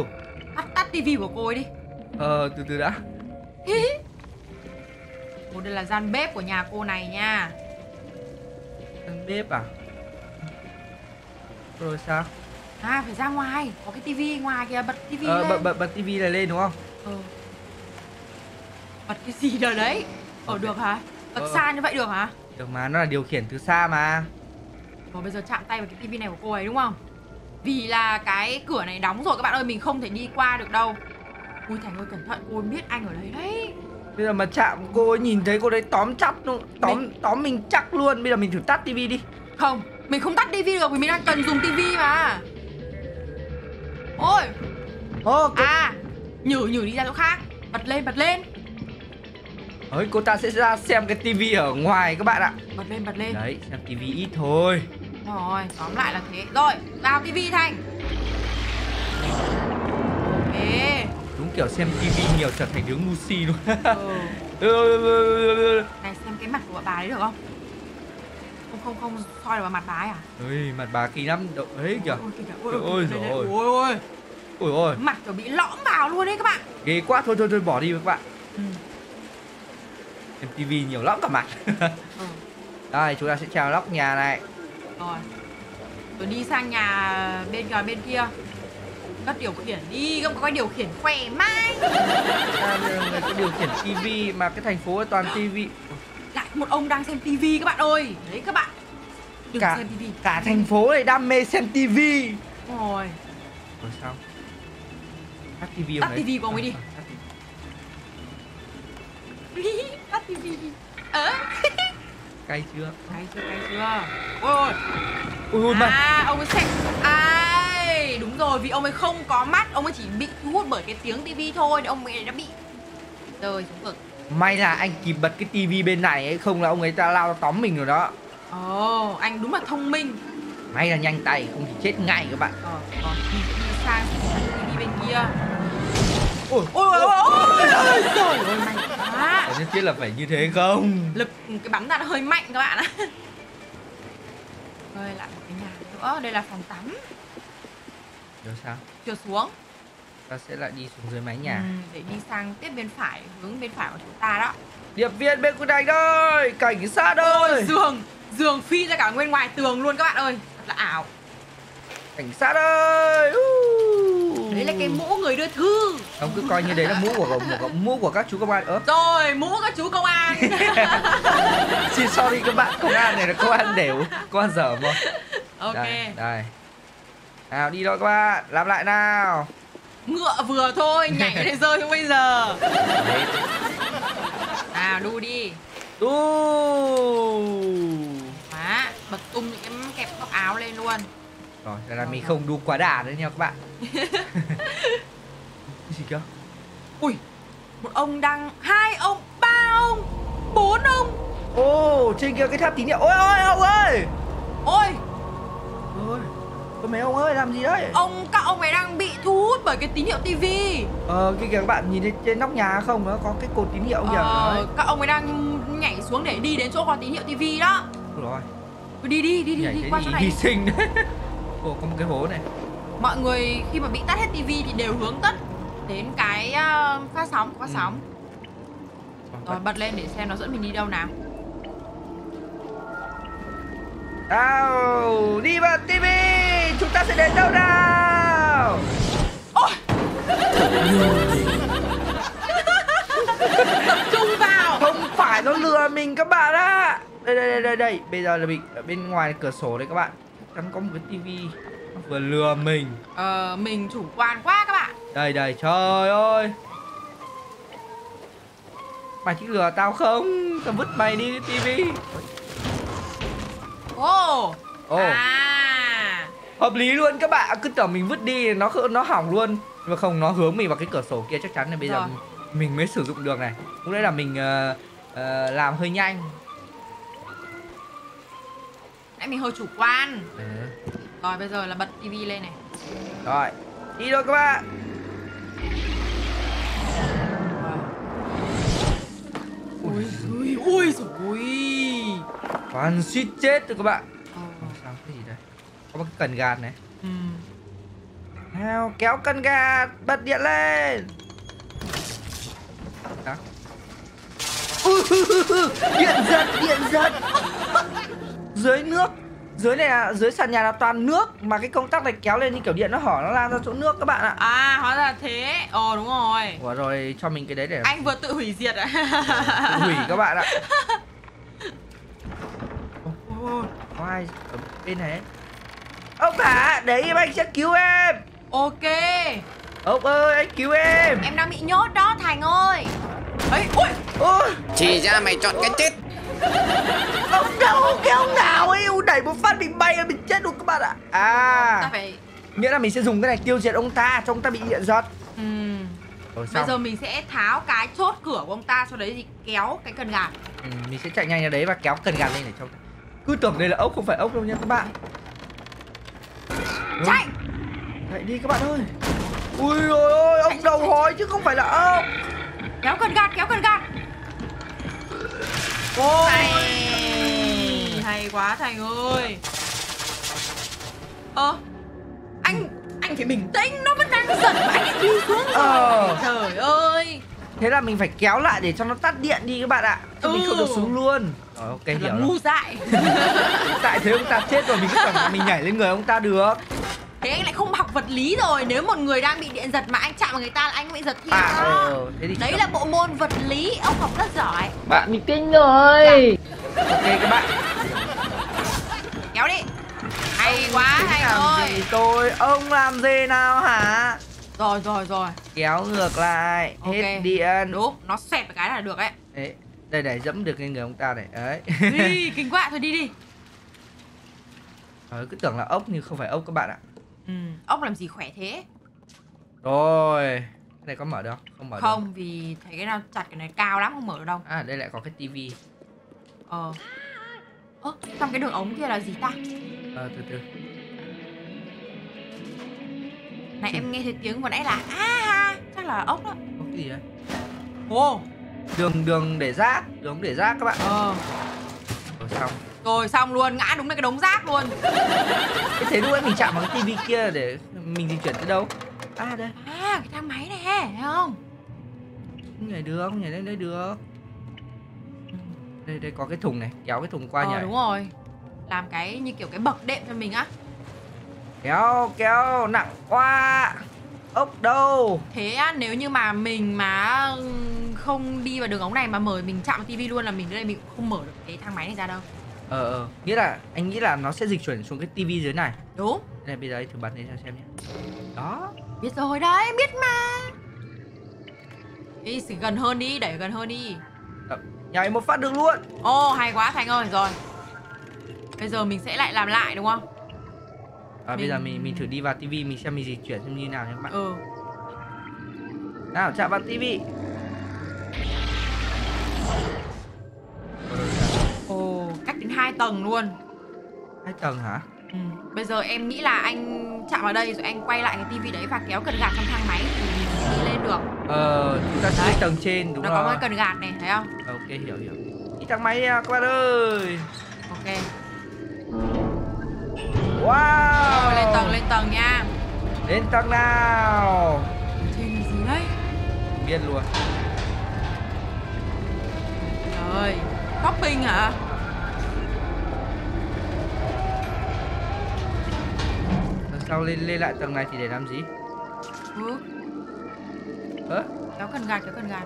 tắt tắt tivi của cô ấy đi. Ờ, từ từ đã. Ồ, đây là gian bếp của nhà cô này nha. Ăn bếp à? Rồi sao? À, phải ra ngoài, có cái tivi ngoài kìa, bật tivi Ờ, lên. bật, bật, bật tivi này lên đúng không? Ừ. Bật cái gì đâu đấy? Ờ, được hả? Bật Ờ. xa như vậy được hả? Được mà, nó là điều khiển từ xa mà. Rồi bây giờ chạm tay vào cái tivi này của cô ấy đúng không? Vì là cái cửa này đóng rồi các bạn ơi, mình không thể đi qua được đâu. Ui Thành ơi cẩn thận, cô ấy biết anh ở đấy đấy. Bây giờ mà chạm cô ấy nhìn thấy cô đấy tóm chắc luôn, tóm tóm mình chắc luôn. Bây giờ mình thử tắt tivi đi. Không, mình không tắt tivi được vì mình đang cần dùng tivi mà. Ôi, Ô, cô... à, nhử nhử đi ra chỗ khác. Bật lên, bật lên. Ơi, cô ta sẽ ra xem cái tivi ở ngoài các bạn ạ. Bật lên, bật lên. Đấy, xem tivi ít thôi. Rồi, tóm lại là thế. Rồi, vào tivi Thành. Ok. Đúng kiểu xem tivi nhiều trở thành đứa ngu si luôn. Ừ. [LAUGHS] Này xem cái mặt của bà đấy được không? Không không không soi được vào mặt bà ấy à? Ôi, mặt bà kỳ lắm. Đậu ấy kìa. Ôi, kìa, kìa. Ôi, Ôi, ôi, dồi đây, đây. ôi. ôi, ôi. Ôi ôi, Mặt kiểu bị lõm vào luôn đấy các bạn. ghê quá. Thôi thôi thôi bỏ đi các bạn. Ừ. Tivi nhiều lắm cả mặt. Ừ. [LAUGHS] Đây, chúng ta sẽ trèo lóc nhà này. Rồi. Rồi đi sang nhà bên ngoài bên kia. Cất điều khiển đi, không có cái điều khiển khỏe mãi. À, người có điều khiển tivi mà cái thành phố toàn tivi. Lại một ông đang xem tivi các bạn ơi. Đấy các bạn. Đừng Cả xem tivi. cả thành phố này đam mê xem tivi. Rồi. Rồi sao? Tắt tivi Tắt tivi của ông ấy đi. Tắt tivi. [LAUGHS] Tivi. Ờ. [LAUGHS] Cay chưa? Cay chưa, cay chưa? Ôi ôi. Ui ui mà. À, ông ấy xem Ai, đúng rồi, vì ông ấy không có mắt Ông ấy chỉ bị thu hút bởi cái tiếng tivi thôi ông ấy đã bị rơi xuống vực May là anh kịp bật cái tivi bên này ấy không là ông ấy ta lao tóm mình rồi đó. Ồ, anh đúng là thông minh May là nhanh tay không thì chết ngay các bạn. Ờ, còn đi, đi sang tivi bên kia Ôi Ôi ôi ôi ôi ôi Trời ơi, may quá Có nhất thiết là phải như thế không? Lực cái bắn ra nó hơi mạnh các bạn ạ Rồi lại một cái nhà nữa Đây là phòng tắm Rồi sao? Chưa xuống Ta sẽ lại đi xuống dưới mái nhà. ừ, Để đi sang tiếp bên phải Hướng bên phải của chúng ta đó Điệp viên bên quân đánh ơi, cảnh sát ơi. giường giường phi ra cả bên ngoài tường luôn các bạn ơi thật là ảo Cảnh sát ơi. Uh. Đấy là cái mũ người đưa thư Ông cứ coi như đấy là mũ của, của, của mũ của các chú công an. Ơ, rồi mũ các chú công an [LAUGHS] xin sorry các bạn, công an này là công an đều, công an dở mà. ok Đây, đây. Nào đi thôi các bạn, làm lại nào. ngựa vừa thôi nhảy [LAUGHS] để rơi không bây giờ nào đu đi Đu. má bật tung những cái kẹp góc áo lên luôn Rồi, đây là mình không đu quá đà nữa nha các bạn. [LAUGHS] Cái gì cơ? ui một ông đang hai ông ba ông bốn ông Ô, trên kia cái tháp tín hiệu. Ôi ôi ông ơi. ôi Ôi, ôi mấy ông ơi làm gì đấy? ông các ông ấy đang bị thu hút bởi cái tín hiệu tivi Ờ, kia kìa các bạn nhìn thấy trên nóc nhà không? Nó có cái cột tín hiệu kìa. ờ, các ông ấy đang nhảy xuống để đi đến chỗ có tín hiệu tivi đó rồi, đi đi đi đi, nhảy đi thế qua chỗ này hy đi. sinh đấy. [LAUGHS] Ồ, có một cái hố này. mọi người khi mà bị tắt hết tivi thì đều hướng tất đến cái ờ, phát sóng phát Ừ. sóng rồi bật lên để xem nó dẫn mình đi đâu nào Nào, đi vào TV, chúng ta sẽ đến đâu nào? ôi [LAUGHS] tập trung vào Không phải nó lừa mình các bạn ạ. Đây đây đây đây đây, bây giờ là mình ở bên ngoài cửa sổ đây các bạn. Chắn có một cái tivi nó vừa lừa mình. ờ, mình chủ quan quá các bạn Đây đây, trời ơi. Mày chỉ lừa tao không? Tao vứt mày đi tivi. ồ Ồ. à Hợp lý luôn các bạn, cứ tưởng mình vứt đi nó nó hỏng luôn. Nhưng mà không, nó hướng mình vào cái cửa sổ kia chắc chắn là bây giờ Rồi. mình mới sử dụng được này. Lúc đấy là mình ờ, ờ, làm hơi nhanh. Nãy mình hơi chủ quan Ừ. rồi bây giờ là bật tivi lên này Rồi, đi thôi các bạn. ui ui ui rồi Toàn suýt chết rồi các bạn. Ồ, Sao cái gì đây Có cái cần gạt này Ừ. Nào kéo cần gạt Bật điện lên Đó. Ui, Điện giật Điện giật Dưới nước Dưới này là dưới sàn nhà là toàn nước Mà cái công tắc này kéo lên như kiểu điện nó hỏ Nó lan ra chỗ nước các bạn ạ. À hóa ra thế. Ồ đúng rồi. Ủa rồi cho mình cái đấy để Anh vừa tự hủy diệt à tự hủy các bạn ạ. Ôi, có ai ở bên này. Ông hả Đấy em anh sẽ cứu em. Ok. Ông ơi anh cứu em. Em đang bị nhốt đó Thành ơi. Ấy ui. Ôi. Chỉ ra mày chọn cái chết Ông đâu cái ông nào ấy Ui, Đẩy một phát mình bay mình chết luôn các bạn ạ. Ta À phải Nghĩa là mình sẽ dùng cái này tiêu diệt ông ta Cho ông ta bị điện giật. Rồi Bây giờ mình sẽ tháo cái chốt cửa của ông ta Sau đấy thì kéo cái cần gạt ừ, Mình sẽ chạy nhanh ra đấy và kéo cần gạt lên để cho Cứ tưởng đây là ốc không phải ốc đâu nha các bạn. Rồi, Chạy Chạy đi các bạn ơi. Ui ôi ôi ông Chạy, đầu hói chứ không phải là ốc. Kéo cần gạt kéo cần gạt Ôi Hay quá Thành ơi. Ơ Anh Anh phải bình tĩnh Nó vẫn đang giật mà anh đi xuống rồi. Ờ. Trời ơi. Thế là mình phải kéo lại để cho nó tắt điện đi các bạn ạ. Chứ mình không được Ừ. xuống luôn. Rồi ok hiểu là ngu dại. [LAUGHS] Tại thế ông ta chết rồi mình cứ tưởng là mình nhảy lên người ông ta được Thế anh lại không học vật lý rồi. Nếu một người đang bị điện giật mà anh chạm vào người ta là anh bị giật theo À đó. ờ, thế thì Đấy là bộ môn vật lý. Ông học rất giỏi. Bạn Mình kinh rồi. Ok các bạn. Kéo đi. Hay quá ơi gì tôi? Ông làm gì nào hả? Rồi rồi rồi. Kéo ngược lại. Ok. Hết điện. Đúng Nó xẹt một cái là được ấy. Đấy, đây này dẫm được lên người ông ta này. Đấy. Đi, kinh quá. Thôi đi đi. Ờ, cứ tưởng là ốc nhưng không phải ốc các bạn ạ ừ, Ốc làm gì khỏe thế? Rồi cái này có mở đâu không? Mở Không vì thấy cái nào chặt cái này cao lắm không mở được đâu. À đây lại có cái tivi. Ờ. Ơ trong cái đường ống kia là gì ta? Ờ từ từ. Này em nghe thấy tiếng vừa nãy là a ha Chắc là ốc đó. Cái gì đấy Ồ đường đường để rác đường để rác các bạn. Ờ. Rồi xong Rồi xong luôn ngã đúng cái đống rác luôn. Thế thế lúc ấy mình chạm vào cái tivi kia để mình di chuyển tới đâu? À đây. À cái thang máy này thấy không? Không nhảy được không nhảy lên đây được. Đây đây có cái thùng này kéo cái thùng qua Ờ nhảy. đúng rồi. Làm cái như kiểu cái bậc đệm cho mình á. Kéo kéo nặng quá. Ốc đâu? Thế á, nếu như mà mình mà không đi vào đường ống này mà mở mình chạm vào tivi luôn là mình đây mình cũng không mở được cái thang máy này ra đâu ờ ờ. Nghĩa là anh nghĩ là nó sẽ dịch chuyển xuống cái tivi dưới này. Đúng. Đây này bây giờ anh thử bật lên cho xem nhé. Đó. Biết rồi đấy, biết mà. Đi xỉ gần hơn đi, đẩy gần hơn đi. Nhảy một phát được luôn. Ồ, hay quá Thành ơi, rồi. Bây giờ mình sẽ lại làm lại đúng không? à, bây giờ Mình- mình mình thử đi vào tivi mình xem mình dịch chuyển xem như nào nhé các bạn. Ừ. Nào chạm vào tivi cách đến hai tầng luôn. Hai tầng hả? Ừ. Bây giờ em nghĩ là anh chạm vào đây rồi anh quay lại cái tivi đấy và kéo cần gạt trong thang máy thì đi lên được. Ờ chúng ta lên tầng trên đúng Nó rồi. có cái cần gạt này, thấy không? ok hiểu hiểu. Đi thang máy nha các bạn ơi. Ok. Wow. Rồi, lên tầng, lên tầng nha. Lên tầng nào? Trên gì đấy? Biết luôn. Trời ơi, shopping hả? Sau lên lên lại tầng này thì để làm gì? Ừ, ơ? Kéo cần gạt, kéo cần gạt.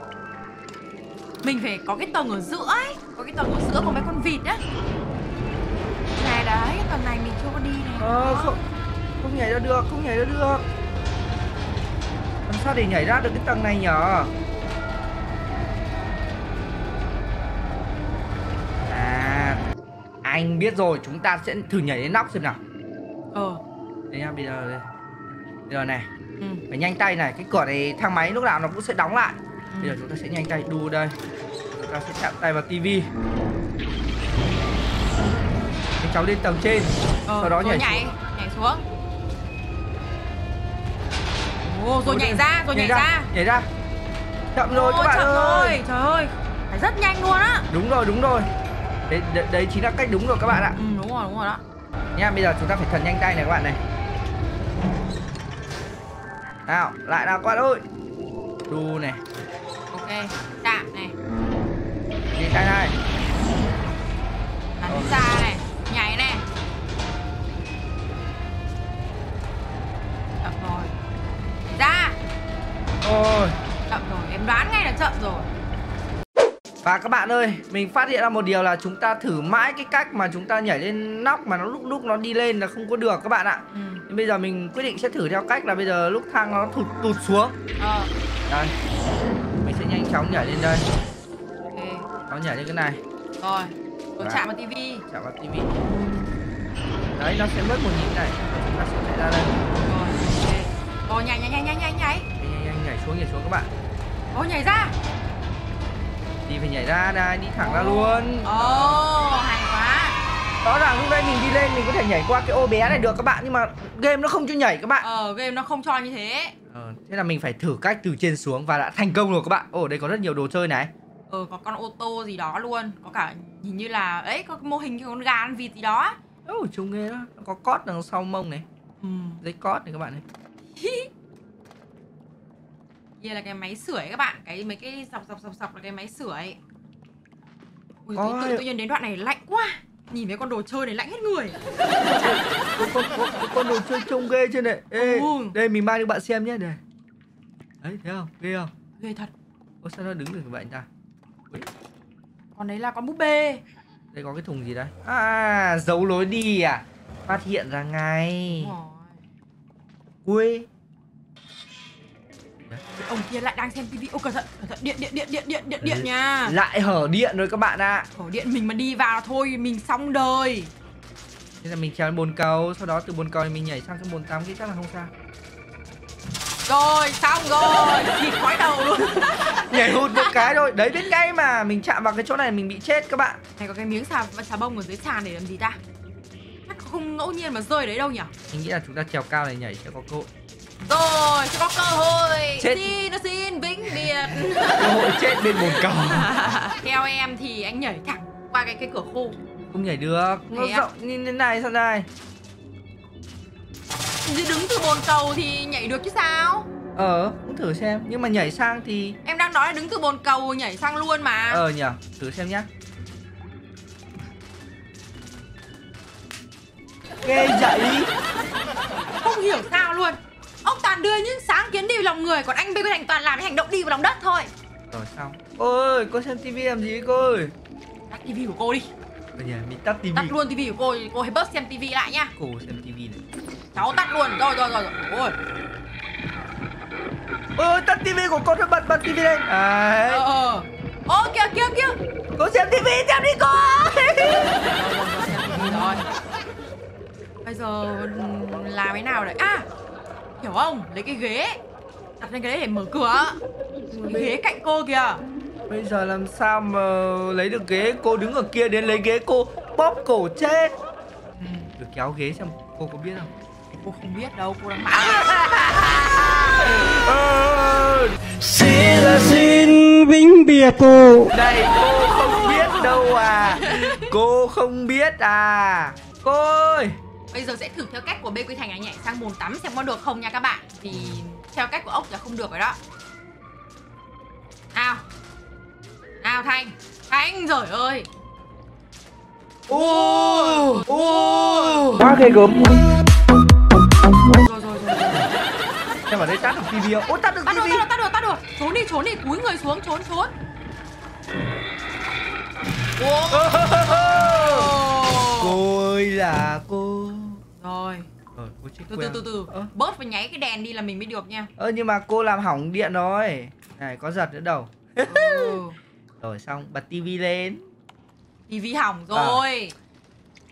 Mình phải có cái tầng ở giữa ấy. Có cái tầng ở giữa của mấy con vịt á Này đấy, cái tầng này mình chưa có đi này. Ờ không không nhảy ra được không nhảy ra được. Làm sao để nhảy ra được cái tầng này nhở? À anh biết rồi chúng ta sẽ thử nhảy lên nóc xem nào. Ờ, đây nha bây giờ đây. Bây giờ này. Ừ, phải nhanh tay này cái cửa này thang máy lúc nào nó cũng sẽ đóng lại. Ừ. bây giờ chúng ta sẽ nhanh tay đu đây. Chúng ta sẽ chạm tay vào tivi. Cháu lên tầng trên. Ờ, sau đó nhảy nhảy, nhảy xuống. Ồ, rồi Ôi, nhảy ra, rồi nhảy ra nhảy ra. Chậm rồi các bạn chậm ơi. rồi, trời ơi. Phải rất nhanh luôn á. Đúng rồi đúng rồi. Đấy, đấy, đấy chính là cách đúng rồi các bạn ạ. Ừ đúng rồi đúng rồi đó. Nha bây giờ chúng ta phải thật nhanh tay này các bạn này nào lại nào các bạn ơi đu này. Ok Chạm này. Đi tay này. Bắn ra này Nhảy này. Chậm rồi. Ra. Ôi. Chậm rồi Em đoán ngay là chậm rồi Và các bạn ơi, mình phát hiện ra một điều là chúng ta thử mãi cái cách mà chúng ta nhảy lên nóc mà nó lúc lúc nó đi lên là không có được các bạn ạ. Ừ Nên bây giờ mình quyết định sẽ thử theo cách là bây giờ lúc thang nó thụt tụt xuống. Ờ Đây. Mình sẽ nhanh chóng nhảy lên đây. Ok Nó nhảy lên cái này, Rồi Dạ. chạm vào tivi chạm vào tivi. Đấy, nó sẽ mất một nhịp này. Chúng ta sẽ chạy ra đây. Rồi ok Rồi nhảy nhảy nhảy nhảy nhảy nhảy nhanh, nhanh, nhảy xuống nhảy xuống các bạn. Rồi nhảy ra Đi phải nhảy ra đây, đi thẳng ra luôn. Ồ hay quá Rõ ràng lúc đây mình đi lên mình có thể nhảy qua cái ô bé này được các bạn nhưng mà game nó không cho nhảy các bạn. Ờ game nó không cho như thế Ờ, thế là mình phải thử cách từ trên xuống và đã thành công rồi các bạn. Ồ, đây có rất nhiều đồ chơi này. Ờ có con ô tô gì đó luôn Có cả hình như là ấy có mô hình con gà ăn vịt gì đó Ồ, trông ghê đó. Có cót đằng sau mông này. Ừ Dây cót này các bạn này. [LAUGHS] Đây là cái máy sưởi các bạn Cái mấy cái dọc dọc dọc dọc là cái máy sưởi Ui Ôi. tự, tự, nhiên đến đoạn này lạnh quá Nhìn mấy con đồ chơi này lạnh hết người Có con, có, có con đồ chơi trông ghê trên này. Ê, Ừ. đây mình mang cho bạn xem nhé. Đây. Đấy, thấy không? Ghê không? Ghê thật Ô, sao nó đứng được vậy ta? Còn đấy là con búp bê Đây có cái thùng gì đấy? À, giấu lối đi à? Phát hiện ra ngay. Ui. Cái Ông kia lại đang xem tivi Ô cẩn thận cẩn thận. Điện điện điện điện điện điện điện nha. Lại hở điện rồi các bạn ạ. Cổ điện mình mà đi vào thôi mình xong đời. Thế là mình trèo lên bồn cầu, sau đó từ bồn cầu mình nhảy sang cái bồn tắm kia chắc là không sao. Rồi xong rồi. Thịt khói đầu luôn. [LAUGHS] Nhảy hụt một cái thôi. Đấy biết ngay mà mình chạm vào cái chỗ này mình bị chết các bạn. Này có cái miếng xà, xà bông ở dưới sàn để làm gì ta? Chắc không ngẫu nhiên mà rơi đấy đâu nhỉ? Mình nghĩ là chúng ta trèo cao này nhảy sẽ có cơ hội Rồi sẽ có cơ hội. Chết. Xin nó xin vĩnh biệt. Cơ hội chết bên bồn cầu. [LAUGHS] Theo em thì anh nhảy thẳng qua cái cái cửa khô không nhảy được. Nó Thế rộng như thế này sao đây? Đứng từ bồn cầu thì nhảy được chứ sao? Ờ cũng thử xem. Nhưng mà nhảy sang thì Em đang nói là đứng từ bồn cầu nhảy sang luôn mà. Ờ nhở thử xem nhá. Ghê vậy Không hiểu sao luôn Ông toàn đưa những sáng kiến đi vào lòng người Còn anh Bê Quy Thành toàn làm những hành động đi vào lòng đất thôi. Rồi xong. Ôi cô xem tivi làm gì cô ơi? Tắt tivi của cô đi. Bây giờ mình tắt tivi Tắt luôn tivi của cô Cô hãy bớt xem tivi lại nha. Cô xem tivi này. Cháu tắt luôn. Rồi rồi rồi rồi. Ôi. Ôi tắt tivi của cô thôi bật bật tivi lên. Đấy Ờ Ô kìa kìa kìa. Cô xem tivi xem đi cô rồi. Bây giờ ừm, làm thế nào đấy à hiểu không? Lấy cái ghế. Đặt lên cái đấy để mở cửa. Cái ghế cạnh cô kìa. Bây giờ làm sao mà lấy được ghế? Cô đứng ở kia đến lấy ghế cô Bóp cổ chết ừ, Được kéo ghế xem cô có biết không? Cô không biết đâu cô đang Xin là xin vĩnh biệt cô Đây cô không biết đâu à. Cô không biết à. Cô ơi bây giờ sẽ thử theo cách của bê quy thành là nhảy sang bồn tắm xem có được không nha các bạn. Thì theo cách của ốc là không được rồi đó. Nào. Nào thành. Thành rồi ơi. Ô Ô Quá ghê gớm. Rồi rồi rồi. Em ở đây tắt được tivi không? Ô tắt được tivi. tắt được tắt được tắt được. Trốn đi trốn đi. Cúi người xuống trốn trốn. Cô ơi là cô rồi. Ờ cô chết từ từ từ từ. Ơ. Bớt phải nháy cái đèn đi là mình mới được nha. Ơ, nhưng mà cô làm hỏng điện rồi. Này có giật nữa đâu. Ừ. [LAUGHS] Rồi xong bật tivi lên. Tivi hỏng rồi.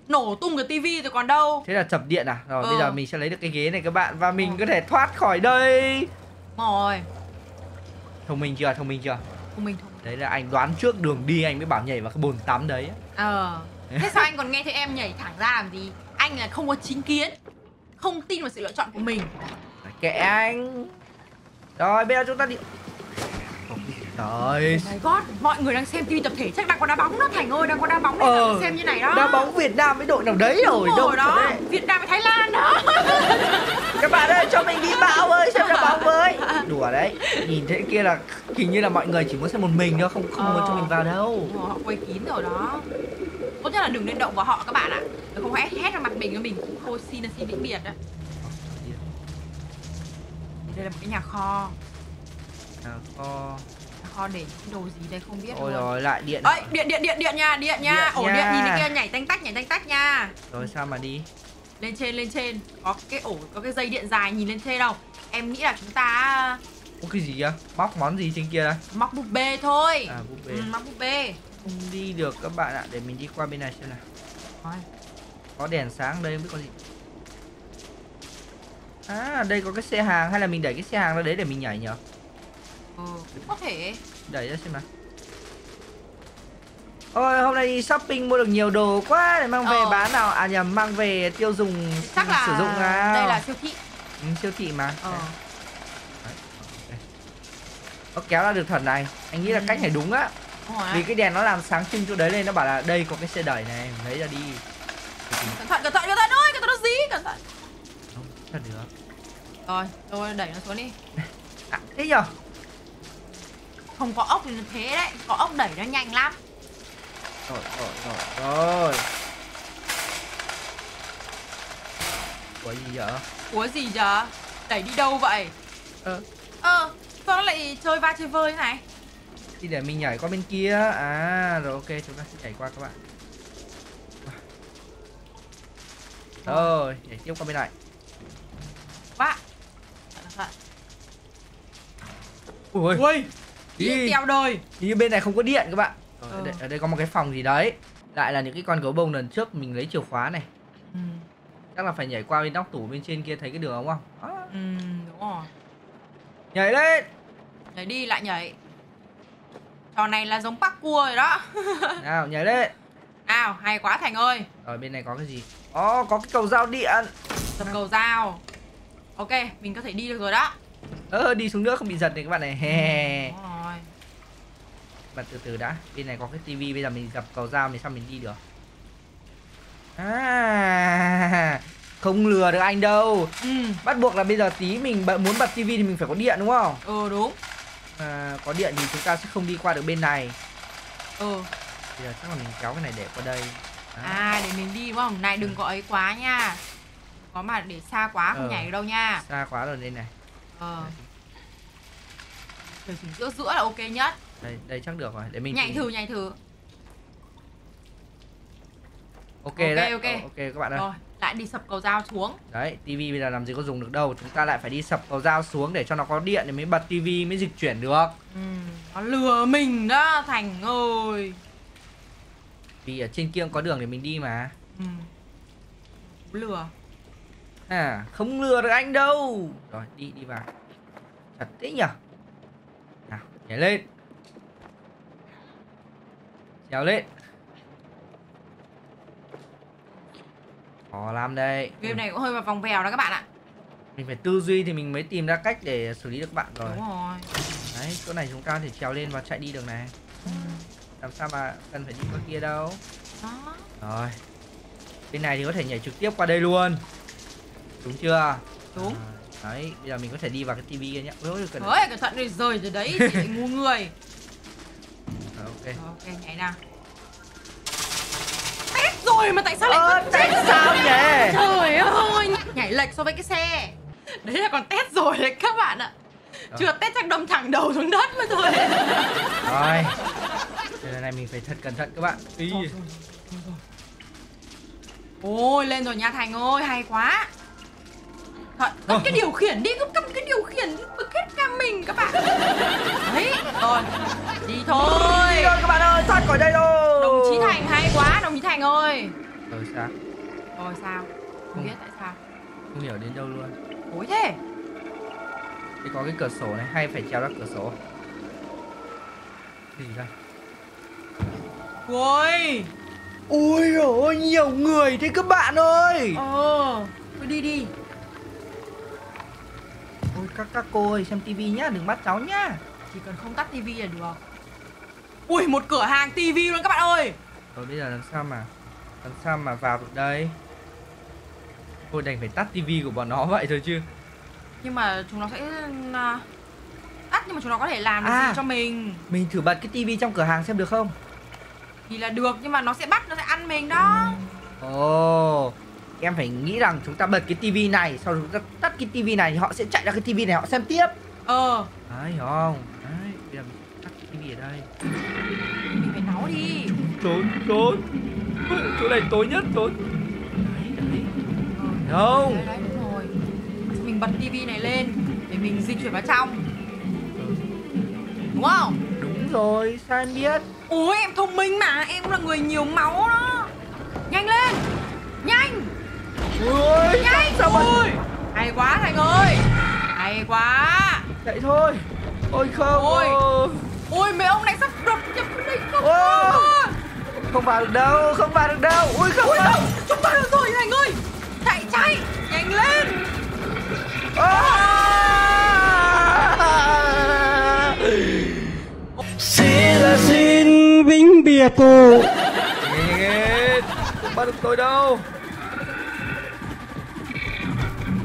Nổ tung cái tivi rồi còn đâu. Thế là chập điện à? Rồi Ừ. bây giờ mình sẽ lấy được cái ghế này các bạn Và mình có thể thoát khỏi đây. Rồi. Thông minh chưa? Thông minh chưa? thông minh thông minh. Đấy là anh đoán trước đường đi anh mới bảo nhảy vào cái bồn tắm đấy. Ờ. Thế sao anh còn nghe thấy em nhảy thẳng ra làm gì anh là không có chính kiến không tin vào sự lựa chọn của mình. Kệ anh. Rồi bây giờ chúng ta đi. Trời My God, mọi người đang xem TV tập thể. Chắc đang có đá bóng đó Thành ơi, đang có đá bóng này Ờ. xem như này đó. Đá bóng Việt Nam với đội nào đấy rồi Đúng rồi đó, đấy. Việt Nam với Thái Lan đó. [LAUGHS] Các bạn ơi cho mình đi bão ơi xem đá bóng với. Đùa đấy Nhìn thế kia là hình như là mọi người chỉ muốn xem một mình thôi Không không muốn Ờ. cho mình vào đâu. Họ quay kín rồi đó Tốt nhất là đừng nên động vào họ các bạn ạ. Đừng không hét hét vào mặt mình mình. Cũng thôi xin là xin vĩnh biệt đó Đây là một cái nhà kho. À, kho. Nhà kho để đồ gì đây không biết Ôi rồi lại điện. Ơi, điện điện điện điện nha, điện nha. Ổ nha. điện nhìn cái kia nhảy tanh tách nhảy tanh tách nha. Rồi sao mà đi? Lên trên lên trên. Có cái ổ, có cái dây điện dài nhìn lên trên đâu. Em nghĩ là chúng ta Có cái gì kìa Móc món gì trên kia đây? móc búp bê thôi. À búp bê. Ừ, Móc búp bê Không đi được các bạn ạ. Để mình đi qua bên này xem nào. Có đèn sáng đây không biết có gì. À đây có cái xe hàng Hay là mình đẩy cái xe hàng ra đấy để mình nhảy nhở? Ừ, có thể. Đẩy ra xem nào. Ôi hôm nay đi shopping mua được nhiều đồ quá để mang về Ờ. bán nào. À nhầm mang về tiêu dùng Chắc là sử dụng nào. đây là siêu thị. Ừ, siêu thị mà. Ờ. Đấy, kéo ra được thật này Anh nghĩ là Ừ. cách này đúng á Vì á. cái đèn nó làm sáng trưng chỗ đấy lên Nó bảo là đây có cái xe đẩy này lấy ra đi. Cẩn thận, cẩn thận, cẩn thận ơi, cẩn thận nó dí, cẩn thận. Không, thật được. Rồi, rồi đẩy nó xuống đi. [LAUGHS] À, Thế nhở Không có ốc thì nó thế đấy Có ốc đẩy nó nhanh lắm. Rồi rồi rồi rồi. Có gì vậy? Ủa gì giờ Đẩy đi đâu vậy? Ờ Ờ, sao nó lại chơi va chơi vơi thế này Thì để mình nhảy qua bên kia. À rồi ok chúng ta sẽ nhảy qua các bạn. Rồi nhảy tiếp qua bên này. Quá. Ui. Ui. Teo đời Như bên này không có điện các bạn. Ờ. ở, đây, ở đây có một cái phòng gì đấy. Lại là những cái con gấu bông lần trước mình lấy chìa khóa này. Ừ. Chắc là phải nhảy qua bên nóc tủ bên trên kia thấy cái đường không? Không? À, ừ, đúng rồi. Nhảy lên. Nhảy đi lại nhảy Trò này là giống parkour rồi đó. [LAUGHS] Nào nhảy lên. Nào, hay quá Thành ơi. Rồi bên này có cái gì? Ồ có cái cầu giao điện. Tập cầu dao Ok, mình có thể đi được rồi đó. Ơ đi xuống nước không bị giật này các bạn này. Đúng rồi. Bạn từ từ đã Bên này có cái tivi bây giờ mình gặp cầu dao thì sao mình đi được? À Không lừa được anh đâu. Ừ, Bắt buộc là bây giờ tí mình muốn bật tivi thì mình phải có điện đúng không? Ừ đúng à, Có điện thì chúng ta sẽ không đi qua được bên này. Ừ. Bây giờ chắc là mình kéo cái này để qua đây. Đó. À để mình đi đúng không? Này đừng có ấy quá nha. Có mà để xa quá không Ờ. nhảy được đâu nha. Xa quá rồi đây này. Ờ. Điều chỉnh giữa giữa là ok nhất. Đây, đây chắc được rồi Để mình Nhảy thử nhảy thử. Ok, Ok, đấy. ok. Ờ, ok các bạn ơi. Rồi lại đi sập cầu dao xuống. Đấy, tivi bây giờ làm gì có dùng được đâu Chúng ta lại phải đi sập cầu dao xuống để cho nó có điện Để mới bật tivi mới dịch chuyển được. Ừ, Nó lừa mình đó Thành ơi. Vì ở trên kia có đường để mình đi mà. Ừ. Lừa. À, không lừa được anh đâu. Rồi, đi, đi vào. Thật thế nhở? Nào, nhảy lên. Trèo lên Khó lắm đây Game này cũng hơi vào vòng vèo đó các bạn ạ. Mình phải tư duy thì mình mới tìm ra cách để xử lý được bạn rồi. Đúng rồi. Đấy, chỗ này chúng ta có thể trèo lên và chạy đi được này. Ừ. Làm sao mà cần phải đi qua kia đâu. Đó. Rồi. Bên này thì có thể nhảy trực tiếp qua đây luôn. Đúng chưa? Đúng. À, Đấy, bây giờ mình có thể đi vào cái tivi kia nhé Ôi, cần... Ơi cẩn thận rồi rời từ đấy [LAUGHS] ngu người. Rồi, ok. Rồi, ok nhảy nào rồi mà tại sao lại vẫn tại sao nhỉ? Trời ơi. Nhảy lệch so với cái xe. Đấy là còn test rồi đấy các bạn ạ. Rồi. Chưa test chắc đâm thẳng đầu xuống đất mà thôi. Rồi. Thế này, này mình phải thật cẩn thận các bạn. Ý. Rồi, rồi, rồi, rồi. Ôi lên rồi nha Thành ơi hay quá. Thật, cất Ờ. cái điều khiển đi, cứ cầm cái điều khiển bực hết cả mình các bạn. Đấy, rồi Đi thôi. Đi thôi các bạn ơi, thoát khỏi đây thôi Đồng chí Thành hay quá, đồng chí Thành ơi. Rồi sao? Rồi sao? Không biết tại sao. Không hiểu đến đâu luôn. Ôi thế. Thì có cái cửa sổ này hay phải trèo ra cửa sổ Gì đây? Ôi. Ôi ôi nhiều người thế các bạn ơi. Ờ Thôi đi đi. Ôi các các cô ơi xem tivi nhá đừng bắt cháu nhá. Chỉ cần không tắt tivi là được Ui một cửa hàng tivi luôn các bạn ơi. Rồi bây giờ làm sao mà Làm sao mà vào được đây? Thôi đành phải tắt tivi của bọn nó vậy thôi chứ. Nhưng mà chúng nó sẽ à, tắt nhưng mà chúng nó có thể làm được À. gì cho mình? Mình thử bật cái tivi trong cửa hàng xem được không? Thì là được nhưng mà nó sẽ bắt, nó sẽ ăn mình đó. Ồ Em phải nghĩ rằng chúng ta bật cái tivi này Sau đó chúng ta tắt cái tivi này Thì họ sẽ chạy ra cái tivi này họ xem tiếp. Ờ. Đấy hiểu không tivi ở đây? Mình phải náu đi. Trốn trốn. Chỗ này tối nhất trốn. Đấy đấy. Ờ, Không. Đấy, đấy đúng rồi. Mình bật tivi này lên Để mình di chuyển vào trong. Đúng không? Đúng rồi sao em biết? Ôi em thông minh mà. Em cũng là người nhiều máu đó. Nhanh lên. Nhanh. Ui Nhanh sao mà Ôi Hay quá Thành ơi. Hay quá. Chạy thôi. Ôi không. Ôi. Ôi mấy ông này sắp đột nhập vào đây. Không Ô. Không vào được đâu Không vào được đâu. Ui không Ôi vào. không Chúng ta được rồi Thành ơi. Chạy chạy Nhanh lên. À. Xin là xin vĩnh biệt Nghe, Không bắt được tôi đâu.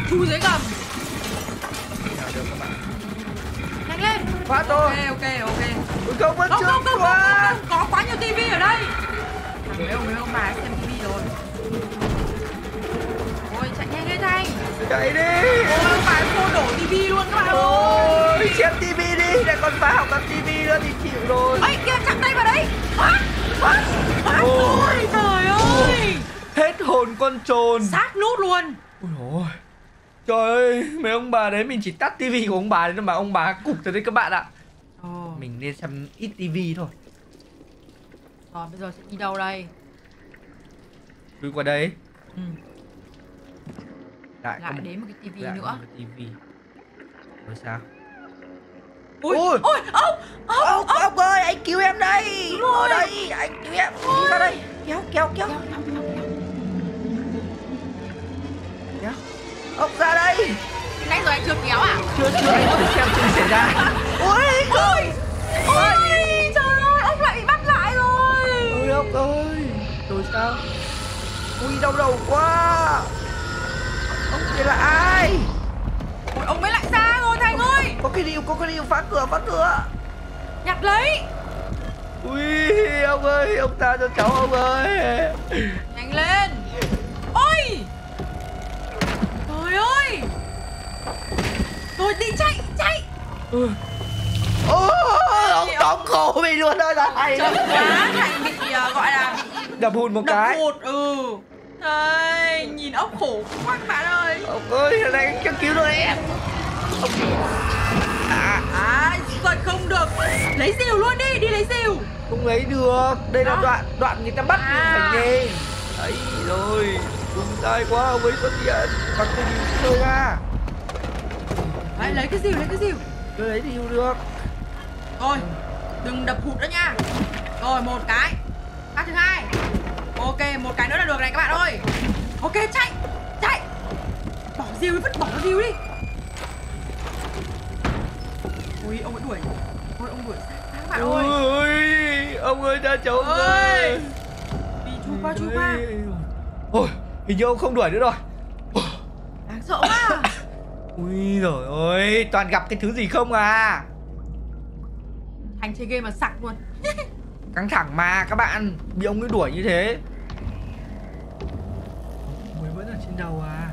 Chui dưới gầm Khóa tôi. Ok ok ok. Ui không vẫn Không chưa không không, không, khóa không, có quá nhiều tivi ở đây. Mấy ông mấy ông bà ấy xem tivi rồi. Ôi chạy nhanh lên Thành Chạy đi. Ôi ông bà ấy đổ tivi luôn các bạn ơi. Ôi xem tivi đi. Để còn phá hỏng cả tivi nữa thì chịu rồi. Ây kia chặn tay vào đấy. Thoát thoát Ôi. trời ơi. Hết hồn con trồn. Sát nút luôn. Trời ơi Mấy ông bà đấy mình chỉ tắt tivi của ông bà đấy mà ông bà cục rồi đấy các bạn ạ. Ồ. Mình nên xem ít tivi thôi. Rồi bây giờ sẽ đi đâu đây? Chui qua đây. Ừ. Lại Lại đến một cái tivi nữa. một cái tivi. Rồi sao? Ui Ôi. ôi! Ông! Ông! Ông, ông! ơi anh cứu em đây. Ở đây anh cứu em! Đi ra đây. Kéo Kéo, kéo, kéo, kéo. kéo Ông ra đây. Nãy giờ anh chưa kéo à? Chưa chưa anh thử xem chuyện xảy ra. Ôi Ôi Ôi trời ơi ông lại bị bắt lại rồi. Ôi ông ơi Rồi sao? Ui đau đầu quá. Ông kia là ai? Ôi ông mới lại ra rồi Thành ơi. Có cái điều có cái điều phá cửa phá cửa. Nhặt lấy. Ui ông ơi Ông ta cho cháu ông ơi. Nhanh lên. Ôi Trời ơi! Rồi đi chạy chạy! Ôi ông tóm cổ mình luôn đó này Chậm quá Thành bị à, gọi là bị Đập hụt một đập cái. hụt Ừ. Đây nhìn ốc khổ quá các bạn ơi. Ông ơi này kêu cứu rồi em. À À giật không được. Lấy rìu luôn đi đi lấy rìu không lấy được. Đây là Đó. đoạn đoạn người ta bắt mình À. phải nghe Đấy rồi Đúng tay quá ông ấy xuất hiện. Bắt tôi đi chơi ra. Đấy lấy cái rìu lấy cái rìu. Tôi lấy thì được. Rồi Đừng đập hụt nữa nha. Rồi một cái. Phát thứ hai. Ok một cái nữa là được này các bạn ơi. Ok chạy Chạy. Bỏ rìu đi vứt bỏ rìu đi. Ui ông ấy đuổi. Ôi ông đuổi xa các bạn ơi. Ôi Ông ơi ra cháu Ơi. Ơi Đi chu qua. Qua Ôi hình như ông không đuổi nữa rồi. Đáng sợ quá [LAUGHS] Ui rồi ôi toàn gặp cái thứ gì không à? Thành chơi game mà sặc luôn. [LAUGHS] Căng thẳng mà các bạn. Bị ông ấy đuổi như thế. Ông ấy vẫn ở trên đầu à?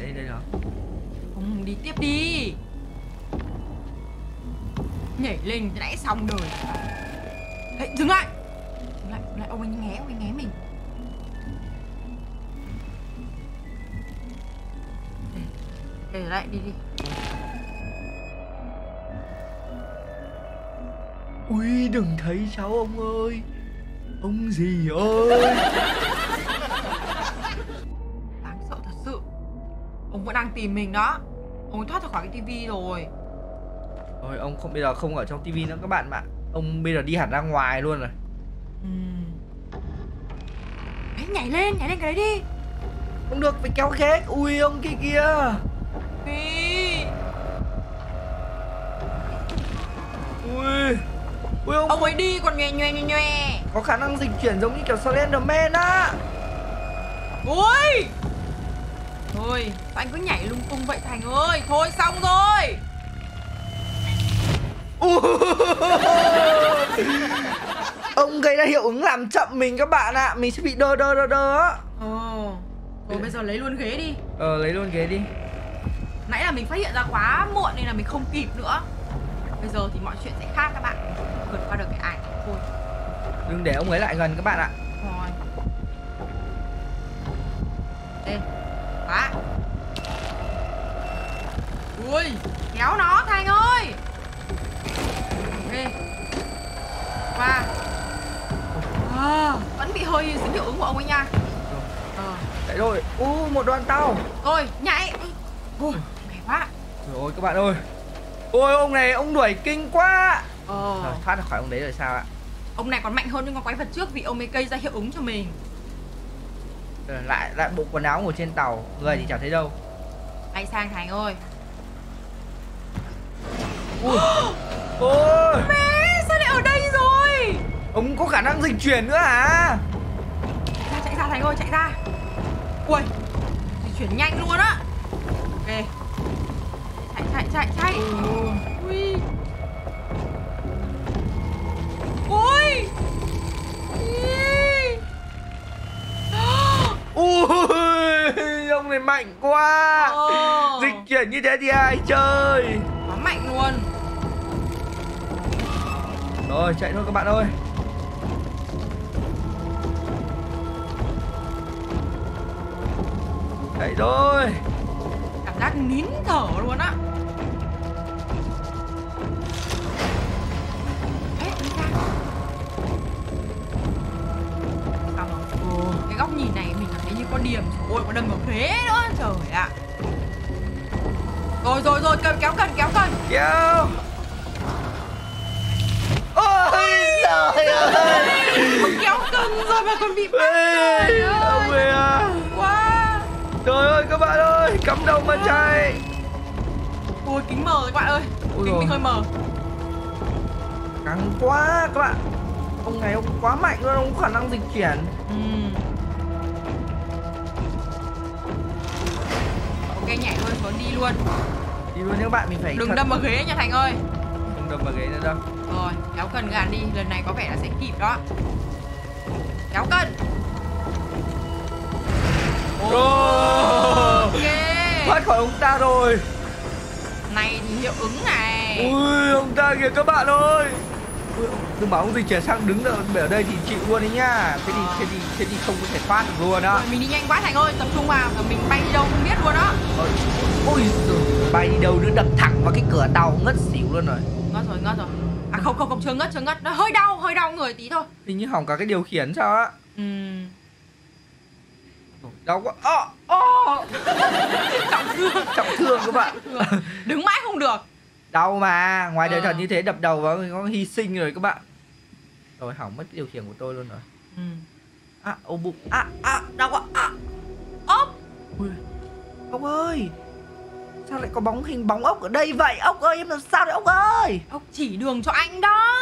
Đây đây đó. Không đi tiếp đi. Nhảy lên nãy xong đời Đấy, dừng lại Lại, lại, ông ấy nghé, ông ấy nghé mình rồi đấy, đi đi. Ui đừng thấy cháu ông ơi. Ông gì ơi? Đáng sợ thật sự. Ông vẫn đang tìm mình đó. Ông ấy thoát ra khỏi cái tivi rồi. Ôi ông không bây giờ không ở trong tivi nữa các bạn ạ. Ông bây giờ đi hẳn ra ngoài luôn rồi. Ừm. Nhảy lên, nhảy lên cái đấy đi. Không được phải kéo khét Ui ông kia kia. Đi. Ui ông Ông ấy đi còn nhòe nhòe nhòe nhòe. Có khả năng dịch chuyển giống như kiểu Slenderman á. Ui! Thôi anh cứ nhảy lung tung vậy Thành ơi. Thôi xong rồi [LAUGHS] ông gây ra hiệu ứng làm chậm mình các bạn ạ. Mình sẽ bị đơ đơ đơ đơ. Á Ồ Rồi bây giờ lấy luôn ghế đi. Ờ lấy luôn ghế đi. Nãy là mình phát hiện ra quá muộn nên là mình không kịp nữa. Bây giờ thì mọi chuyện sẽ khác các bạn. Vượt qua được cái ảnh Thôi. Đừng để ông ấy lại gần các bạn ạ. Rồi. Lên Quá. Ui. Kéo nó Thành ơi. Ok Qua à, Vẫn bị hơi dính hiệu ứng của ông ấy nha. Ờ. Đấy rồi u một đoàn tàu Thôi nhảy. Ui. Mệt quá. Rồi các bạn ơi. Ôi ông này ông đuổi kinh quá. Ờ. Rồi thoát ra khỏi ông đấy rồi sao ạ? Ông này còn mạnh hơn những con quái vật trước vì ông ấy gây ra hiệu ứng cho mình. Rồi, lại lại bộ quần áo ngồi trên tàu. Người thì chẳng thấy đâu. Bay sang Thành ơi. Ôi [GASPS] ông có khả năng dịch chuyển nữa hả? Ra chạy ra Thành ơi chạy ra. Ui Di chuyển nhanh luôn á. Ok. Chạy chạy chạy chạy. Ui. Ui. Ý. ui ông này mạnh quá. Ờ. dịch chuyển như thế thì ai chơi? Quá mạnh luôn. Rồi chạy thôi các bạn ơi chạy thôi. Cảm giác nín thở luôn á. Rồi? Cái góc nhìn này mình cảm thấy như có điểm Ôi, có đâm vào ghế nữa Trời ạ. Rồi, rồi, rồi, kéo, kéo cần, kéo cần. Kéo. Ôi trời ơi. kéo cần rồi mà còn bị bắt ông ơi à trời ơi các bạn ơi cắm đầu mà chạy. Ôi, kính mờ các bạn ơi. Ôi Kính mình hơi mờ. Căng quá các bạn. Ông này ông quá mạnh luôn ông có khả năng dịch chuyển. Ừ. Ok nhảy thôi xuống đi luôn. Đi luôn các bạn mình phải Đừng thật- đâm vào ghế nha Thành ơi. Đừng đâm vào ghế nữa đâu. Rồi kéo cần gàn đi Lần này có vẻ là sẽ kịp đó. Kéo cần Ồ, Ok thoát khỏi ông ta rồi. Này thì hiệu ứng này. Ui ông ta kìa các bạn ơi. Ui, đừng bảo ông dịch chuyển sang đứng ở ở đây thì chịu luôn đấy nhá. Thế thì thế thì thế thì không có thể thoát được luôn á. Mình đi nhanh quá Thành ơi Tập trung vào mình bay đi đâu không biết luôn đó Ôi, ôi giời, bay đi đâu nữa đập thẳng vào cái cửa tàu ngất xỉu luôn rồi. Ngất rồi ngất rồi. À không không không chưa ngất chưa ngất. Nó hơi đau hơi đau người tí thôi. Hình như hỏng cả cái điều khiển sao á. Ừm đau quá. Ơ, ơ. Trọng thương trọng thương các bạn. [LAUGHS] Đứng mãi không được. Đau mà. Ngoài đời Ờ. thật như thế đập đầu vào có hy sinh rồi các bạn. Rồi hỏng mất điều khiển của tôi luôn rồi. Ừm à ôm bụng. À à đau quá. À. Ốp Ui, ông ơi. Sao lại có bóng hình bóng ốc ở đây vậy? Ốc ơi em làm sao đấy ốc ơi? Ốc chỉ đường cho anh đó.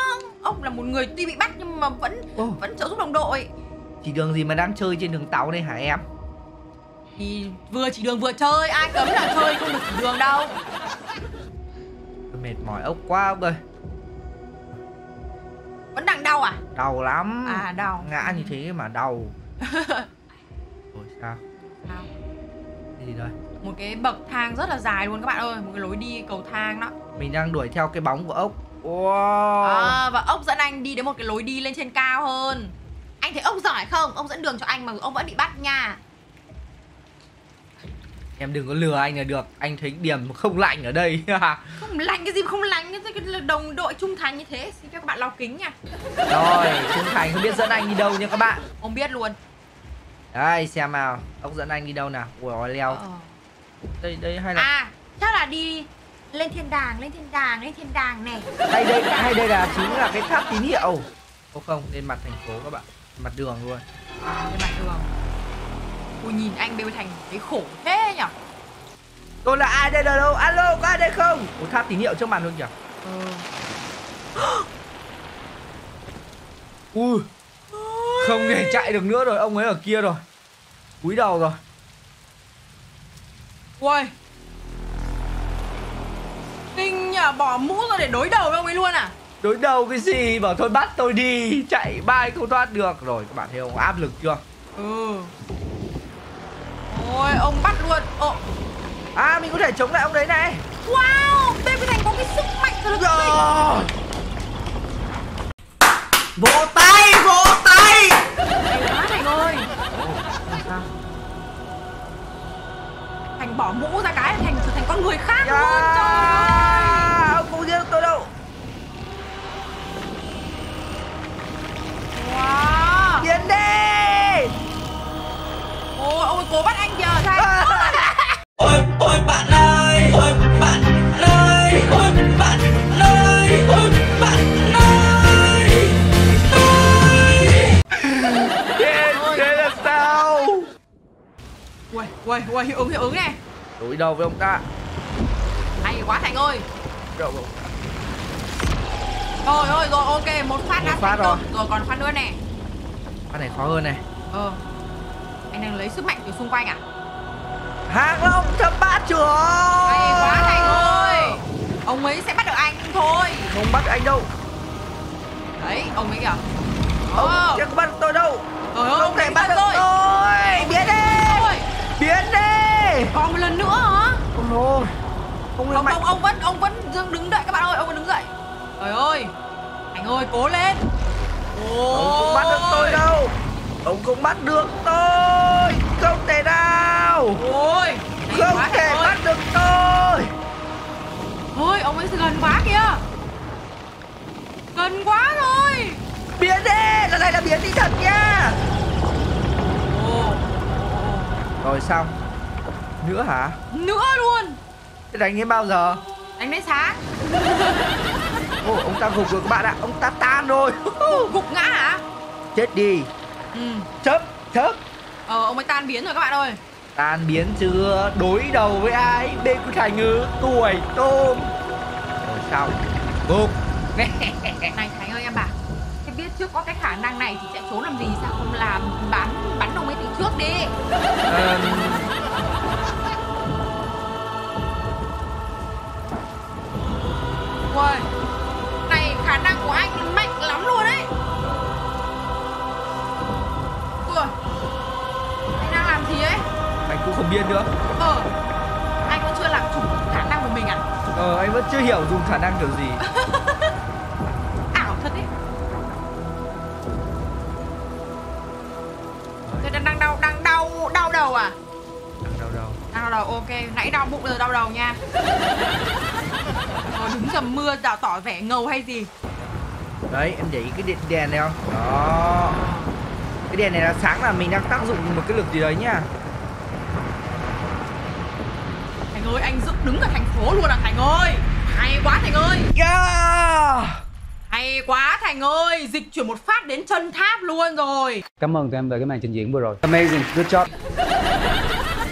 Ốc là một người tuy bị bắt nhưng mà vẫn Ồ, vẫn trợ giúp đồng đội. Chỉ đường gì mà đang chơi trên đường tàu đây hả em Thì vừa chỉ đường vừa chơi Ai cấm là chơi không được chỉ đường đâu. Mệt mỏi ốc quá ốc ơi. Vẫn đang đau à? Đau lắm. À đau. Ngã như thế mà đau. [LAUGHS] Rồi sao? Sao? cái gì đây Một cái bậc thang rất là dài luôn các bạn ơi Một cái lối đi cầu thang đó. Mình đang đuổi theo cái bóng của ốc. Wow. À, Và ốc dẫn anh đi đến một cái lối đi lên trên cao hơn. Anh thấy ốc giỏi không? Ông dẫn đường cho anh mà ông vẫn bị bắt nha em đừng có lừa anh là được anh thấy điểm không lạnh ở đây. [LAUGHS] Không lành cái gì không lành cái đồng đội trung thành như thế. Xin cho các bạn lau kính nha. Rồi trung thành không biết dẫn anh đi đâu nha các bạn. Ông biết luôn. Đây xem nào ốc dẫn anh đi đâu nào? Ui ôi leo. Ờ. đây đây hay là À chắc là đi lên thiên đàng lên thiên đàng lên thiên đàng này. Hay đây hay đây là chính là cái tháp tín hiệu. Ô không lên mặt thành phố các bạn mặt đường luôn. Lên mặt đường Ui nhìn anh bêu thành cái khổ thế nhở? Tôi là ai đây đâu? Alo có ai đây không? Ủa, tháp tín hiệu trước mặt luôn kìa. [GASPS] Ui không thể chạy được nữa rồi. Ông ấy ở kia rồi. Cúi đầu rồi. Ui Kinh nhờ bỏ mũ ra để đối đầu với ông ấy luôn à? Đối đầu cái gì? Bảo thôi bắt tôi đi. Chạy bay không thoát được. Rồi các bạn thấy không? Áp lực chưa? Ừ Ôi ông bắt luôn. Ồ. À mình có thể chống lại ông đấy này. Wow Bên cái thành có cái sức mạnh là kinh rồi. Vỗ tay, vỗ tay. Hay quá Thành ơi Thành bỏ mũ ra cái Thành trở thành con người khác luôn Trời ơi. Yeah. ông không giết tôi đâu. Wow. Biến đi Ôi ông ấy cố bắt anh kìa Thành Ôi, ôi bạn ơi, ôi bạn ơi, ôi bạn ơi, ôi bạn ơi thế, thế là sao? Ui ui ui hiệu ứng hiệu ứng này đối đầu với ông ta Hay quá Thành ơi. Đâu đâu Rồi rồi rồi ok một phát Một đã phát rồi. Rồi còn phát nữa nè. Cái này khó hơn này Ờ Anh đang lấy sức mạnh từ xung quanh à? Hàng long thập bát trưởng. Hay quá Thành ơi. Ông ấy sẽ bắt được anh thôi. Không bắt anh đâu. Đấy ông ấy kìa. Ông Ờ chẳng bắt tôi đâu? Trời ơi không ông thể bắt được tôi. tôi. Biến đi. Ôi, biến đi. Còn một lần nữa hả? Ôi lên ông, mạnh. ông, ông vẫn ông vẫn đứng đợi các bạn ơi ông vẫn đứng dậy. Trời ơi anh ơi cố lên. Ông không bắt được tôi đâu ông không bắt được tôi. Không thể nào. Ôi không thể ơi. bắt được tôi. Ôi ông ấy gần quá kìa. Gần quá rồi. Biến đi. Lần này là biến đi thật nha. Ồ. Rồi xong. Nữa hả? Nữa luôn. Thế đánh đến bao giờ? Đánh đến sáng. Ô, ông ta gục rồi các bạn ạ. Ông ta tan rồi. Gục ngã hả? Chết đi Ừ. Chớp chớp. Ờ ông ấy tan biến rồi các bạn ơi. Tan biến chưa? Đối đầu với ai? Bên của thành ngữ tuổi tôm. Rồi xong. Gục Này Thành ơi em bảo. Thế biết trước có cái khả năng này thì sẽ trốn làm gì? Sao không làm? Bắn bắn ông ấy từ trước đi. Ờm, Ui cũng không biết nữa. Ờ Anh vẫn chưa làm chủ khả năng của mình à? Ờ anh vẫn chưa hiểu dùng khả năng kiểu gì. [LAUGHS] Ảo thật đấy. Đang đang đau đang đau đau đầu à? Đâu đâu Đau đầu ok. Nãy đau bụng giờ đau đầu nha. Rồi đứng dầm mưa tỏ tỏ vẻ ngầu hay gì? Đấy em để ý cái điện đèn này không? Đó. Cái đèn này là sáng là mình đang tác dụng một cái lực gì đấy nhá Thành ơi anh dựng đứng ở thành phố luôn à Thành ơi. Hay quá Thành ơi. Yeah! Hay quá Thành ơi. Dịch chuyển một phát đến chân tháp luôn rồi. Cảm ơn tụi em về cái màn trình diễn vừa rồi. Amazing, good job.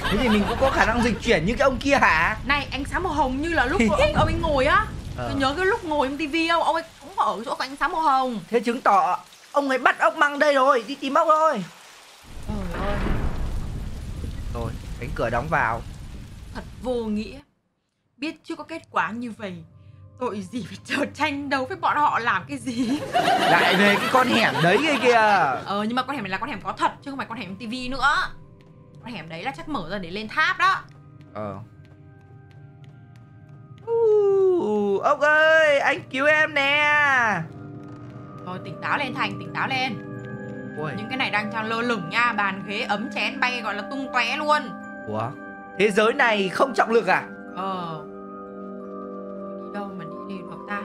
thế thì mình cũng có khả năng dịch chuyển như cái ông kia hả? Này ánh sáng màu hồng như là lúc ông, ông ấy ngồi á. Ờ. Tôi nhớ cái lúc ngồi trong tivi không? Ông ấy cũng ở chỗ có ánh sáng màu hồng. Thế chứng tỏ ông ấy bắt ốc măng đây rồi đi tìm ốc thôi. Trời ơi. Rồi cánh cửa đóng vào Thật vô nghĩa. Biết chưa có kết quả như vậy Tội gì phải [LAUGHS] chờ tranh đấu với bọn họ làm cái gì? [LAUGHS] Lại về cái con hẻm đấy kia kìa. Ờ nhưng mà con hẻm này là con hẻm có thật Chứ không phải con hẻm tivi nữa. Con hẻm đấy là chắc mở ra để lên tháp đó. Ờ. Uh, ốc ơi anh cứu em nè. Rồi tỉnh táo lên Thành tỉnh táo lên. Ui. Những cái này đang trong lơ lửng nha Bàn ghế ấm chén bay gọi là tung tóe luôn. Ủa thế giới này không trọng lực à? Ờ. Đi đâu mà đi đi được ta?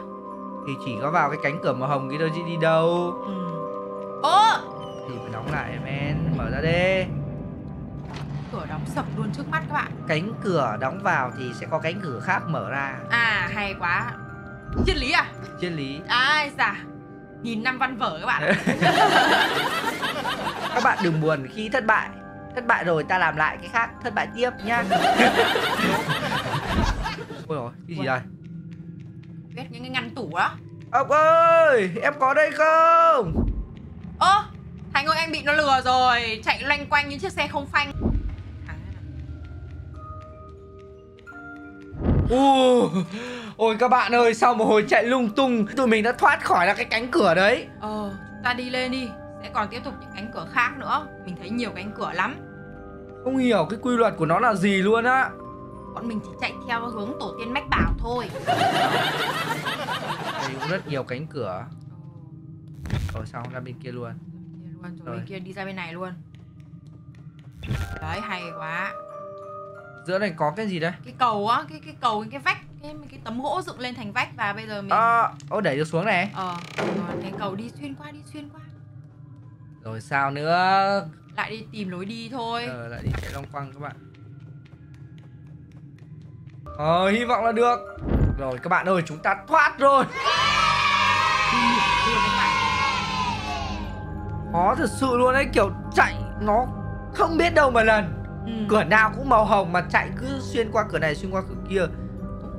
Thì chỉ có vào cái cánh cửa màu hồng kia thôi chứ đi đâu? Ừ. Ơ! Thì phải đóng lại men mở ra đi. Cửa đóng sập luôn trước mắt các bạn. Cánh cửa đóng vào thì sẽ có cánh cửa khác mở ra. À hay quá. Triết lý à? Triết lý. Ai dạ Nghìn năm văn vở các bạn. [LAUGHS] Các bạn đừng buồn khi thất bại thất bại rồi ta làm lại cái khác. Thất bại tiếp nhá. [LAUGHS] Ôi rồi cái gì đây? Biết những cái ngăn tủ đó ông ơi em có đây không? Anh bị nó lừa rồi. Chạy loanh quanh những chiếc xe không phanh. Là- Ồ, ôi các bạn ơi, sau một hồi chạy lung tung, tụi mình đã thoát khỏi ra cái cánh cửa đấy. Ờ ta đi lên đi Sẽ còn tiếp tục những cánh cửa khác nữa Mình thấy nhiều cánh cửa lắm Không hiểu cái quy luật của nó là gì luôn á. Bọn mình chỉ chạy theo hướng tổ tiên mách bảo thôi Đây cũng rất nhiều cánh cửa. Rồi xong ra bên kia luôn. Rồi, Rồi. bên kia đi ra bên này luôn Đấy hay quá Giữa này có cái gì đây? Cái cầu á, cái cái cầu, cái vách Cái, cái tấm gỗ dựng lên thành vách Và bây giờ mình À, ô đẩy được xuống này. Ờ, rồi cái cầu đi xuyên qua, đi xuyên qua Rồi sao nữa? Lại đi tìm lối đi thôi Ờ, lại đi chạy long quăng các bạn. Ờ, hy vọng là được. Rồi các bạn ơi, chúng ta thoát rồi. Khó thật sự luôn đấy, kiểu chạy nó không biết đâu mà lần. Ừ. cửa nào cũng màu hồng mà chạy cứ xuyên qua cửa này xuyên qua cửa kia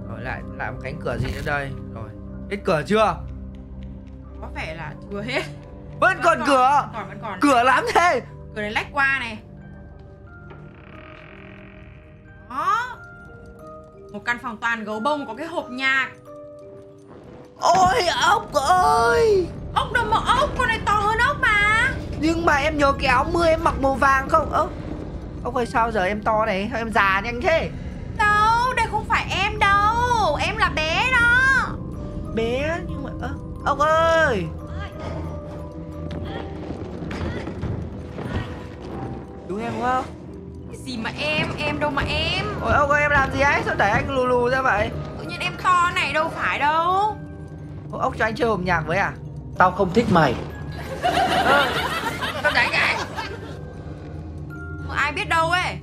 rồi lại lại một cánh cửa gì nữa đây rồi hết cửa chưa Có vẻ là chưa hết vẫn còn cửa. Còn vẫn còn. Cửa lắm thế. Cửa này lách qua này. Đó. Một căn phòng toàn gấu bông có cái hộp nhạc. Ôi ốc ơi. Ốc đâu mà ốc, con này to hơn ốc mà. Nhưng mà em nhớ cái áo mưa em mặc màu vàng không? Ơ ốc ơi sao giờ em to này? Em già nhanh thế? Đâu, đây không phải em đâu. Em là bé đó. Bé nhưng mà ốc ơi đúng em đúng không? Cái gì mà em, em đâu mà em? Ôi ốc ơi em làm gì ấy? Sao đẩy anh lù lù ra vậy? Tự nhiên em to này đâu phải đâu. Ô, ốc cho anh chơi hộp nhạc với à? Tao không thích mày. Ơ, sao đánh Mà Ai biết đâu ấy?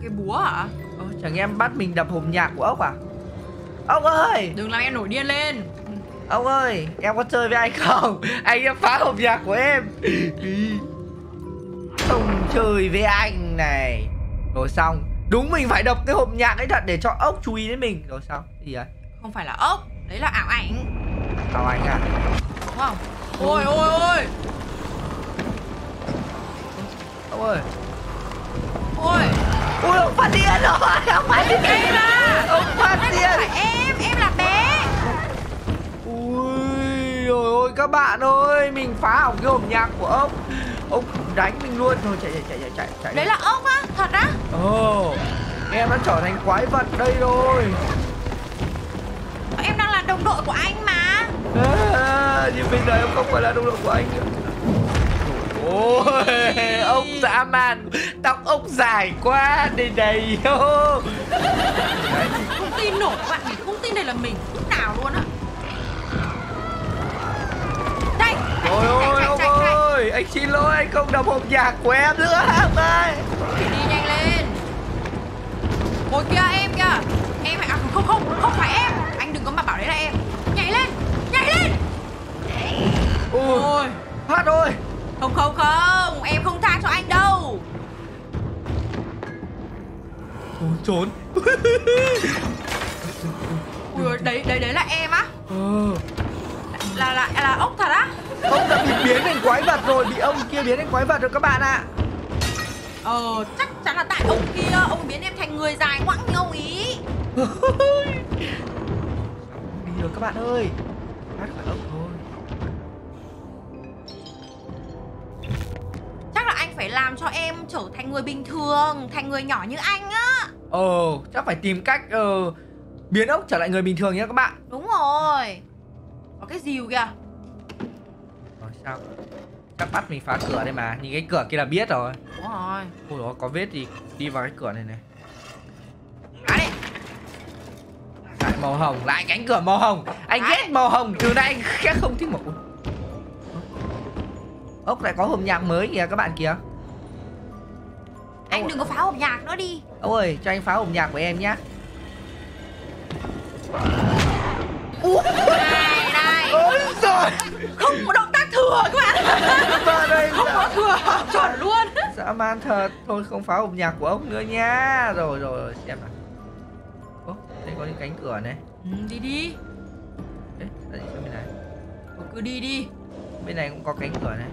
Cái búa hả? Ơ, chẳng em bắt mình đập hộp nhạc của ốc à? Ốc ơi! Đừng làm em nổi điên lên. Ốc ơi em có chơi với anh không? Anh em phá hộp nhạc của em chơi với anh này. Rồi xong. Đúng mình phải đập cái hộp nhạc ấy thật để cho ốc chú ý đến mình. Rồi sao Cái gì vậy Không phải là ốc. Đấy là ảo ảnh. Chào anh à? Đúng không? Ôi ôi ôi. Ốc ơi. Ôi. Ui ông phát điên rồi. Ông phát điên. à ông phát điên. em. Em là bé rồi ôi các bạn ơi Mình phá hỏng cái hộp nhạc của ông. Ông đánh mình luôn. Thôi chạy chạy chạy chạy chạy. Chạy Đấy là ốc á Thật á. Ồ Em đã trở thành quái vật đây rồi. Em đang là đồng đội của anh mà. À, Nhưng bây giờ em không phải là đồng đội của anh nữa. Ôi Ông dã man Tóc ông dài quá Đây. Đấy, [LAUGHS] Không tin nổi bạn Mình không tin đây là mình. Lúc nào luôn á Đây. Trời ơi ông ơi Anh xin lỗi anh không đập hộp nhạc của em nữa ông ơi. Thì đi nhanh lên. Ôi kìa em kìa. Em à không không không phải em. Anh đừng có mà bảo đấy là em. Nhảy lên Nhảy lên. Ôi Ôi. Phát ơi Không không không Em không tha cho anh đâu. Trốn trốn. Ui đấy đấy đấy là em á. Ờ Là là là ốc thật á? Ông đã bị biến thành quái vật rồi Bị ông kia biến thành quái vật rồi các bạn ạ. Ờ chắc chắn là tại ông kia Ông biến em thành người dài ngoẵng như ông ý. Đi rồi các bạn ơi. Thoát khỏi ốc thôi. Chắc là anh phải làm cho em trở thành người bình thường Thành người nhỏ như anh á. Ờ Chắc phải tìm cách ờ, Biến ốc trở lại người bình thường nhé các bạn. Đúng rồi Có cái dìu kìa? Rồi sao? Chắc bắt mình phá cửa đây mà. Nhìn cái cửa kia là biết rồi. Đúng rồi. Ôi dồi, có vết thì đi vào cái cửa này này. Á đi. Lại màu hồng Lại cánh cửa màu hồng. Anh Đấy. ghét màu hồng Từ nay anh ghét không thích màu Ốc lại có hộp nhạc mới kìa các bạn kìa. Anh Ôi. đừng có phá hộp nhạc nữa đi. Ốc ơi cho anh phá hộp nhạc của em nhá Giời Không có động tác thừa các bạn. Đây Không có thừa Chuẩn luôn. Dã man thật. Thôi không phá hộp nhạc của ông nữa nha. Rồi rồi rồi xem nào. Ố đây có những cánh cửa này. Ừ, Đi đi. Ê, tại sao bên này. Ừ, Cứ đi đi. Bên này cũng có cánh cửa này.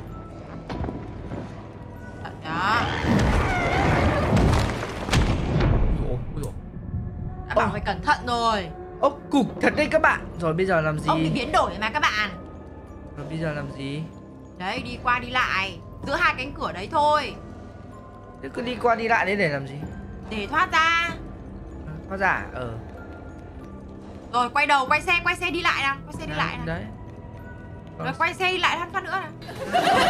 Đó. Ôi dồi. Đã bảo phải cẩn thận rồi. Ốc cục thật đấy các bạn. Rồi bây giờ làm gì? Ông bị biến đổi mà các bạn Rồi bây giờ làm gì? Đấy đi qua đi lại. Giữa hai cánh cửa đấy thôi. Thế cứ đi qua đi lại đấy để làm gì? Để thoát ra. Hóa giả Ờ. Rồi quay đầu quay xe quay xe đi lại nào Quay xe đi lại nào. Đấy. Rồi quay xe đi lại phát nữa. Nào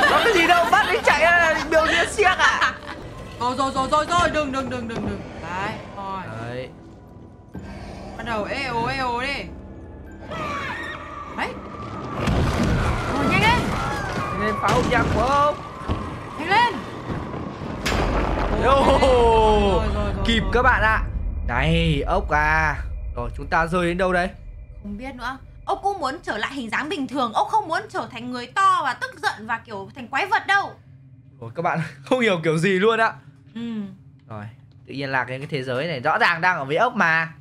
Có cái gì đâu Bắt đi chạy ra biểu diễn xiếc à? [LAUGHS] Rồi rồi rồi rồi rồi đừng đừng đừng đừng đừng. Đấy rồi. Đấy. Bắt đầu ê ồ ê ồ đi. Đấy Nên phá hộp nhạc của ông. Nhanh lên! Yo, rồi, rồi, Kịp rồi. các bạn ạ. Này ốc à. Rồi chúng ta rơi đến đâu đấy Không biết nữa. Ốc cũng muốn trở lại hình dáng bình thường. Ốc không muốn trở thành người to và tức giận và kiểu thành quái vật đâu. Rồi các bạn [LAUGHS] không hiểu kiểu gì luôn ạ. Ừ. Rồi tự nhiên lạc đến cái thế giới này. Rõ ràng đang ở với ốc mà.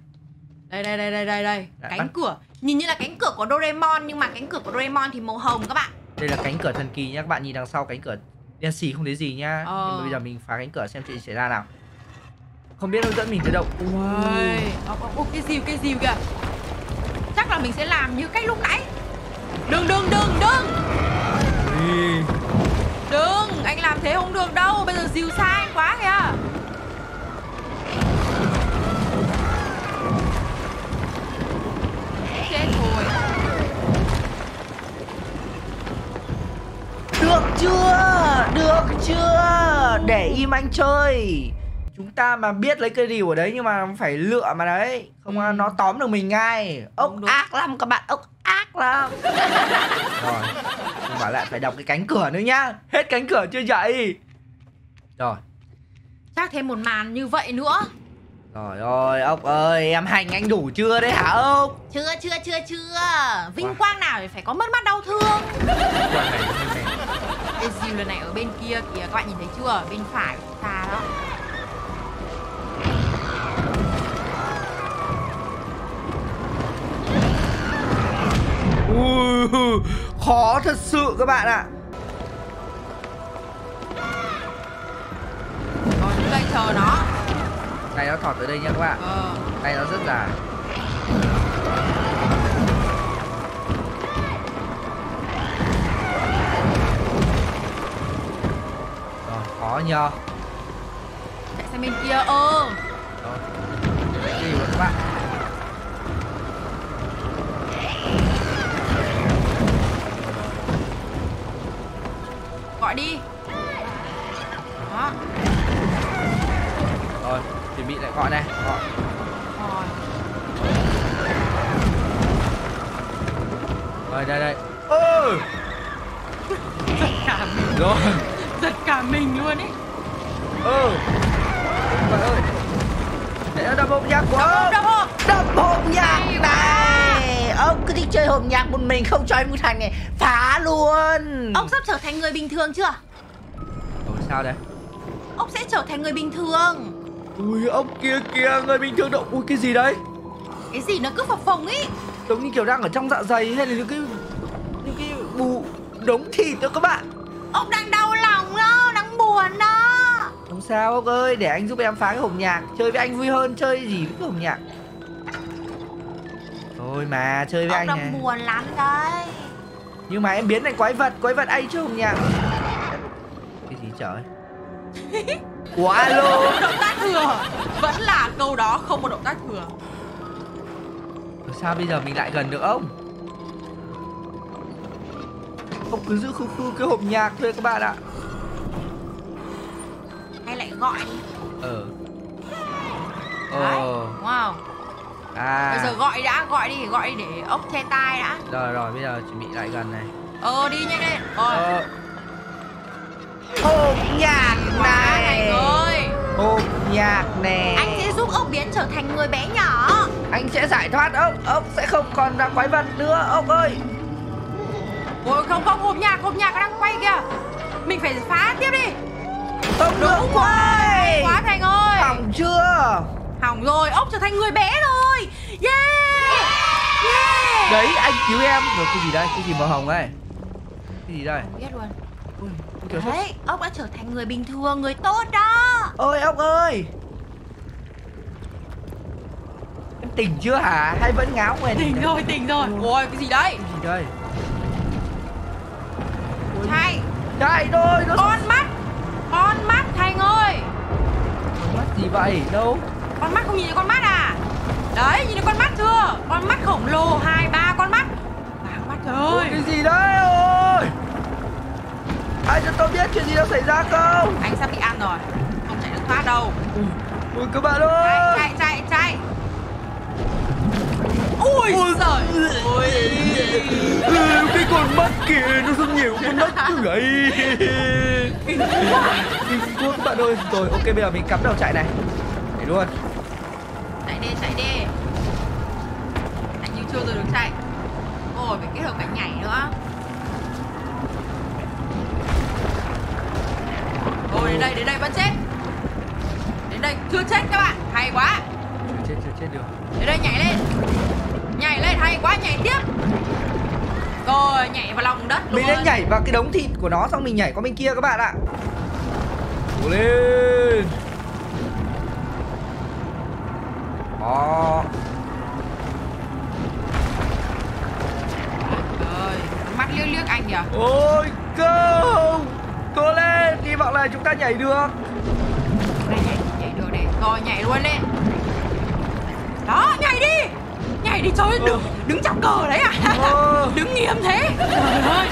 Đây đây đây đây đây đây. Cánh bắt. cửa. Nhìn như là cánh cửa của Doraemon Nhưng mà cánh cửa của Doraemon thì màu hồng các bạn Đây là cánh cửa thần kỳ nhá Các bạn nhìn đằng sau cánh cửa đen xì không thấy gì nhá. Ờ. Nhưng mà bây giờ mình phá cánh cửa xem chuyện gì xảy ra nào. Không biết hướng dẫn mình tới đâu. Ốc, ốc, ốc, cái gì cái gì kìa? Chắc là mình sẽ làm như cách lúc nãy. Đừng đừng đừng đừng Ui. Đừng Anh làm thế không được đâu Bây giờ dìu xa anh quá kìa Được chưa? Được chưa? Để im anh chơi. Chúng ta mà biết lấy cây rìu ở đấy Nhưng mà phải lựa mà đấy. Không Ừ. nó tóm được mình ngay. Ốc Đúng, đúng. ác lắm các bạn Ốc ác lắm. [LAUGHS] Rồi Nhưng mà lại phải đọc cái cánh cửa nữa nhá. Hết cánh cửa chưa vậy Rồi. Chắc thêm một màn như vậy nữa Rồi ơi ốc ơi Em hành anh đủ chưa đấy hả ốc Chưa chưa chưa chưa. Vinh quang nào thì phải có mất mát đau thương. Cái dìu lần này ở bên kia kìa Các bạn nhìn thấy chưa? Bên phải của chúng ta đó. Ui, Khó thật sự các bạn ạ. Rồi đứng đây chờ nó Tay nó thọt tới đây nha các bạn. Ờ. Nó rất dài. Rồi, khó nhờ. Chạy sang bên kia ơ Rồi gì vậy các bạn. Gọi đi. Đó. Rồi, bị lại gọi này. Gọi. Rồi Rồi, đây đây. Ơ! Giật cả mình. Rồi. Giật cả mình luôn ấy Ơ! Trời ơi. Để nó đập hộp nhạc ông. Đập hộp Đập hộp nhạc này Ông cứ thích chơi hộp nhạc một mình Không cho em Thành này. Phá luôn. Ông sắp trở thành người bình thường chưa? Rồi sao đây? Ông sẽ trở thành người bình thường Ui ông kia kìa Người bình thường động Ui cái gì đấy? Cái gì nó cứ phập phồng ý? Giống như kiểu đang ở trong dạ dày Hay là những cái Những cái bù Đống thịt đó các bạn. Ông đang đau lòng đó Đang buồn đó Không sao ông ơi Để anh giúp em phá cái hộp nhạc. Chơi với anh vui hơn Chơi gì với cái hộp nhạc. Thôi mà chơi với Ông anh đang này buồn lắm đấy. Nhưng mà em biến thành quái vật Quái vật ai chơi hộp nhạc? Cái gì trời [LAUGHS] Ủa alo Động tác thừa. Vẫn là câu đó không một động tác thừa. Sao bây giờ mình lại gần được ông? Ông cứ giữ khu khu cái hộp nhạc thôi các bạn ạ. Hay lại gọi. Đi Ờ. Ồ Đúng không? À. Bây giờ gọi đã Gọi đi Gọi đi để ốc che tai đã. Rồi rồi bây giờ chuẩn bị lại gần này. Ờ đi nhanh lên. Rồi. Ờ Hộp nhạc này ơi Hộp nhạc này Anh sẽ giúp ốc biến trở thành người bé nhỏ. Anh sẽ giải thoát ốc. Ốc sẽ không còn là quái vật nữa. Ốc ơi. Ôi không không hộp nhạc Hộp nhạc đang quay kìa. Mình phải phá tiếp đi. Không được quay. Quá Thành ơi. Hỏng chưa? Hỏng rồi Ốc trở thành người bé rồi. Yeah. Yeah. Đấy anh cứu em. Rồi cái gì đây? Cái gì màu hồng ấy Cái gì đây? Không biết luôn Đấy, ốc đã trở thành người bình thường, người tốt đó Ôi ốc ơi Em tỉnh chưa hả? Hay vẫn ngáo ngoài Tỉnh rồi, tỉnh rồi Ôi, cái gì đấy? Cái gì đây? Trai, Chạy thôi nó con mắt Con mắt, Thành ơi mắt gì vậy? Đâu? Con mắt không nhìn thấy con mắt à? Đấy, nhìn thấy con mắt chưa? Con mắt khổng lồ, hai ba con mắt Ba con mắt trời Ôi, ơi cái gì đấy ôi Ai cho tôi biết chuyện gì đang xảy ra không? Anh sắp bị ăn rồi. Không chạy được thoát đâu. Ui, ui các bạn ơi. Chạy, chạy, chạy Ui, giời. Ơi Ừ, cái con mắt kìa nó rất nhiều con mắt vậy Kinh quá các bạn ơi Rồi ok bây giờ mình cắm đầu chạy này. Để luôn. Chạy đi, chạy đi. Anh như chưa rồi được chạy. Ôi, phải kết hợp cả nhảy nữa Ôi, đến đây, đến đây vẫn chết. Đến đây, chưa chết các bạn Hay quá. Chết chết chết được. Đến đây nhảy lên. Nhảy lên, hay quá, nhảy tiếp. Rồi, nhảy vào lòng đất Mình luôn. đã nhảy vào cái đống thịt của nó Xong mình nhảy qua bên kia các bạn ạ. Cố lên. Đó. Rồi, mắt liếc liếc anh kìa. Ôi không Cố lên Hy vọng là chúng ta nhảy được. Đây nhảy, nhảy được này Rồi, nhảy luôn lên Đó, nhảy đi. Nhảy đi, trời ơi, đứng, đứng chọc cờ đấy à? Ờ. [LAUGHS] Đứng nghiêm thế. Trời ơi.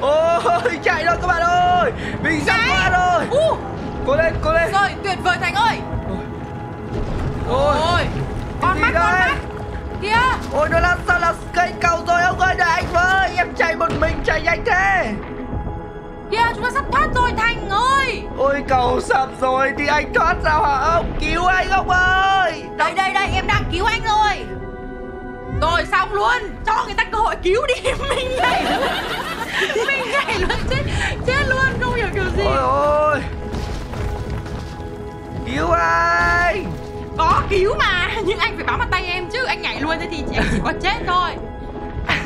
Ôi chạy rồi các bạn ơi. Mình sắp qua rồi. U, Cố lên cố lên. Rồi, tuyệt vời Thành ơi. Ôi Ôi, con mắt, con mắt. Kìa. Ôi nó là sao là cây cầu rồi ông ơi đợi anh với. Em chạy một mình chạy nhanh thế chúng ta sắp thoát rồi Thành ơi! Ôi cầu sập rồi thì anh thoát sao hả ông Cứu anh ông ơi! Đây, đây, đây, em đang cứu anh rồi. Rồi, xong luôn. Cho người ta cơ hội cứu đi [LAUGHS] Mình nhảy luôn. Mình nhảy luôn, chết, chết luôn Không hiểu kiểu gì. Ôi ôi. Cứu anh! Có cứu mà Nhưng anh phải bám vào tay em chứ. Anh nhảy luôn thế thì chị chỉ có chết thôi.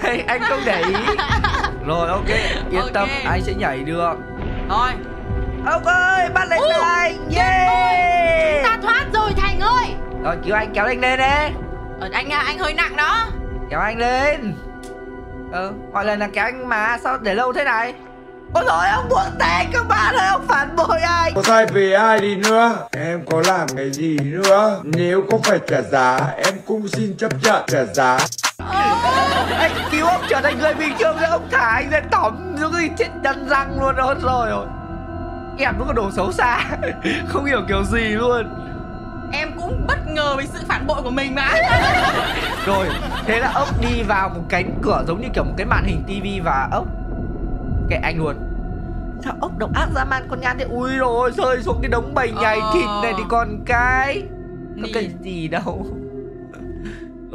Anh, [LAUGHS] anh không để ý [LAUGHS] Rồi ok. Yên Ok. tâm anh sẽ nhảy được. Rồi. Ông ơi bắt lấy tay anh Chúng Yeah. ta thoát rồi Thành ơi. Rồi cứu anh kéo anh lên đi Ờ, Anh à, anh hơi nặng đó. Kéo anh lên. Ờ mọi lần là kéo anh mà Sao để lâu thế này? Ôi rồi ông buông tay các bạn ơi Ông phản bội anh. Có sai về ai đi nữa? Em có làm cái gì nữa? Nếu có phải trả giá Em cũng xin chấp nhận trả giá Anh cứu ông trở thành người bình thường rồi Ông thả anh ra tỏm Rồi cái chết đần răng luôn đó rồi rồi. Em nó có đồ xấu xa [LAUGHS] Không hiểu kiểu gì luôn. Em cũng bất ngờ với sự phản bội của mình mà. [LAUGHS] Rồi Thế là ốc đi vào một cánh cửa Giống như kiểu một cái màn hình tivi Và ốc. Kệ anh luôn. Sao ốc độc ác dã man con nhan thế? Ui rồi rơi xuống cái đống bầy nhầy Ờ. thịt này Thì còn cái. Có cái gì đâu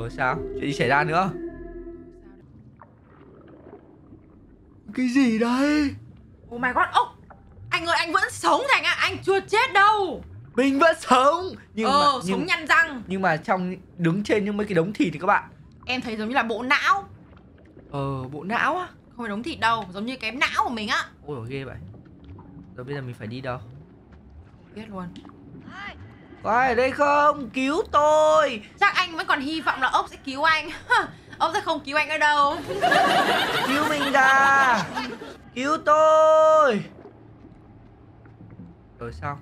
Rồi sao? Chuyện gì xảy ra nữa? Cái gì đây Oh my god, ốc! Anh ơi, anh vẫn sống Thành ạ Anh chưa chết đâu! Mình vẫn sống! Nhưng Ờ, mà sống nhưng, nhăn răng. nhưng mà trong đứng trên những mấy cái đống thịt thì các bạn. Em thấy giống như là bộ não. Ờ bộ não á? Không phải đống thịt đâu Giống như cái não của mình á. Ôi ghê vậy. Rồi bây giờ mình phải đi đâu? Biết luôn Có ai ở đây không? Cứu tôi! Chắc anh vẫn còn hy vọng là ốc sẽ cứu anh. [LAUGHS] Ốc sẽ không cứu anh ở đâu. [LAUGHS] Cứu mình ra Cứu tôi! Rồi sao?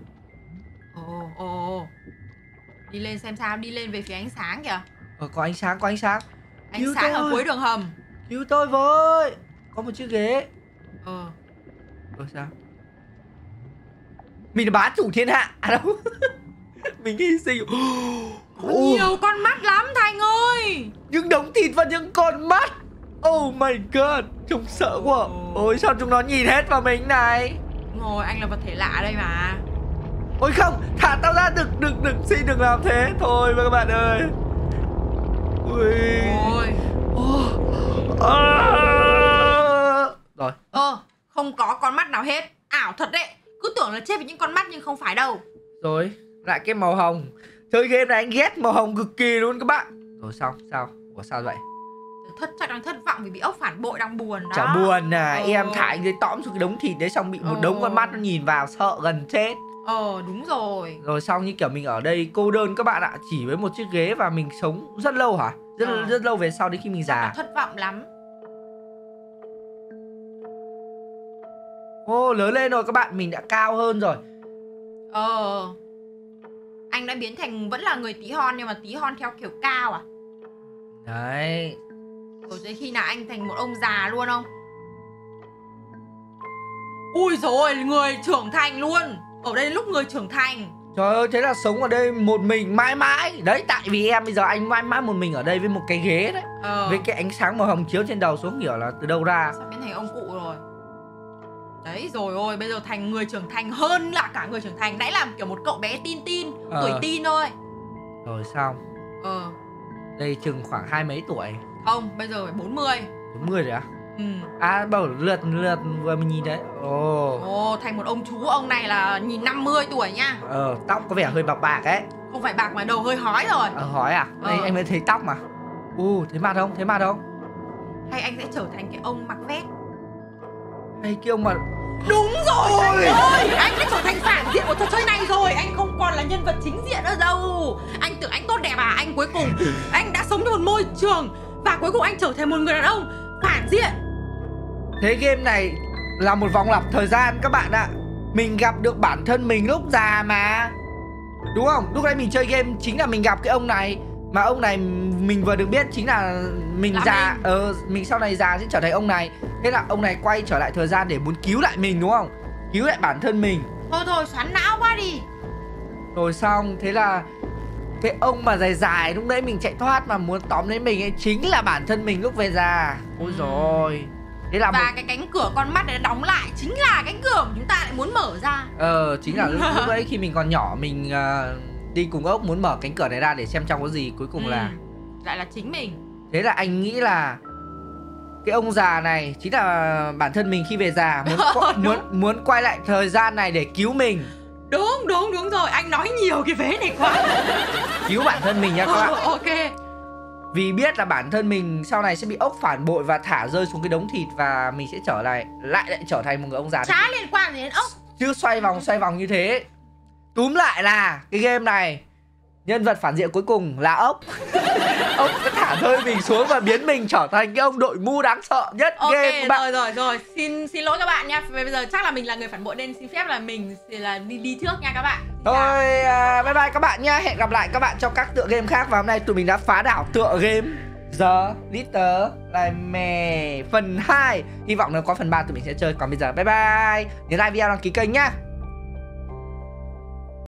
Ồ, ồ, ồ. Đi lên xem sao, đi lên về phía ánh sáng kìa. Ờ có ánh sáng có ánh sáng. Ánh Cứu sáng ở tôi. cuối đường hầm. Cứu tôi với! Có một chiếc ghế. Ờ. Rồi sao? Mình là bá chủ thiên hạ. À đâu [LAUGHS] [LAUGHS] Mình hy sinh. [GASPS] Có Ồ, nhiều con mắt lắm Thành ơi. Những đống thịt và những con mắt. Oh my god Trông sợ quá. Ôi sao chúng nó nhìn hết vào mình này? Ngồi anh là vật thể lạ đây mà. Ôi không Thả tao ra đừng đừng đừng xin đừng làm thế. Thôi mà các bạn ơi. Ui. Ôi À. Rồi. Ờ không có con mắt nào hết. Ảo thật đấy. Cứ tưởng là chết với những con mắt nhưng không phải đâu. Rồi Lại cái màu hồng. Chơi game này anh ghét màu hồng cực kỳ luôn các bạn. Rồi xong sao? Ủa sao vậy? Thất chắc đang thất vọng vì bị ốc phản bội đang buồn đó. Chả buồn à. Ờ. Em thả anh dưới tõm xuống cái đống thịt đấy Xong bị một Ờ. đống con mắt nó nhìn vào Sợ gần chết. Ờ đúng rồi. Rồi xong như kiểu mình ở đây cô đơn các bạn ạ. Chỉ với một chiếc ghế và mình sống rất lâu hả? Rất Ờ. rất lâu về sau đến khi mình già. Thất vọng lắm. Ô lớn lên rồi các bạn. Mình đã cao hơn rồi. Ờ Anh đã biến thành vẫn là người tí hon Nhưng mà tí hon theo kiểu cao à? Đấy. Rồi tới khi nào anh thành một ông già luôn không? Ui rồi người trưởng thành luôn. Ở đây lúc người trưởng thành. Trời ơi thế là sống ở đây một mình mãi mãi. Đấy tại vì em bây giờ anh mãi mãi một mình ở đây với một cái ghế đấy. Ờ. Với cái ánh sáng màu hồng chiếu trên đầu xuống hiểu là từ đâu ra. Sắp biến thành ông cụ Đấy rồi ôi bây giờ thành người trưởng thành hơn là cả người trưởng thành. Nãy là kiểu một cậu bé tin tin Ờ. Tuổi tin thôi. Rồi xong Ờ. Đây chừng khoảng hai mấy tuổi? Không bây giờ phải 40 40 rồi á? Ừ. À bảo lượt lượt vừa mình nhìn đấy. Ồ. Ồ thành một ông chú ông này là nhìn 50 tuổi nha. Ờ tóc có vẻ hơi bạc bạc ấy. Không phải bạc mà đầu hơi hói rồi. Ờ hỏi à? Đây Ờ. anh mới thấy tóc mà. U thấy mặt không? Thấy mặt không? Hay anh sẽ trở thành cái ông mặc vest Hay kia ông mà Đúng rồi. Anh ơi Anh đã trở thành phản diện của trò chơi này rồi. Anh không còn là nhân vật chính diện nữa đâu. Anh tưởng anh tốt đẹp à? Anh cuối cùng [LAUGHS] Anh đã sống trong một môi trường Và cuối cùng anh trở thành một người đàn ông Phản diện. Thế game này là một vòng lặp thời gian các bạn ạ. Mình gặp được bản thân mình lúc già mà. Đúng không? Lúc nãy mình chơi game chính là mình gặp cái ông này Mà ông này mình vừa được biết chính là mình Là già mình. Ờ, mình sau này già sẽ trở thành ông này Thế là ông này quay trở lại thời gian để muốn cứu lại mình đúng không? Cứu lại bản thân mình Thôi thôi xoắn não quá đi Rồi xong thế là Cái ông mà dài dài lúc nãy mình chạy thoát mà muốn tóm lấy mình ấy Chính là bản thân mình lúc về già Ôi Ừ. rồi Thế là một Và cái cánh cửa con mắt nó đóng lại Chính là cánh cửa mà chúng ta lại muốn mở ra Ờ chính là lúc, lúc [LAUGHS] đấy khi mình còn nhỏ mình ờ, đi cùng ốc muốn mở cánh cửa này ra để xem trong có gì. Cuối cùng Ừ. là Lại là chính mình. Thế là anh nghĩ là cái ông già này chính là bản thân mình khi về già muốn [LAUGHS] muốn muốn quay lại thời gian này để cứu mình. Đúng đúng đúng rồi. Anh nói nhiều cái vế này quá. Cứu bản thân mình nha các bạn. Ok. Vì biết là bản thân mình sau này sẽ bị ốc phản bội và thả rơi xuống cái đống thịt và mình sẽ trở lại lại lại trở thành một người ông già. Chả liên quan gì đến ốc. Chứ xoay vòng xoay vòng như thế túm lại là cái game này. Nhân vật phản diện cuối cùng là ốc. [LAUGHS] Ốc đã thả rơi mình xuống và biến mình trở thành cái ông đội mũ đáng sợ nhất Ok game bạn. rồi rồi rồi. Xin xin lỗi các bạn nha. Bây giờ chắc là mình là người phản bội Nên xin phép là mình là đi đi trước nha các bạn. Thôi à, bye bye các bạn nhá hẹn gặp lại các bạn trong các tựa game khác. Và hôm nay tụi mình đã phá đảo tựa game The Little Nightmare phần 2 Hy vọng nếu có phần 3 tụi mình sẽ chơi. Còn bây giờ bye bye. Nhớ like video đăng ký kênh nhá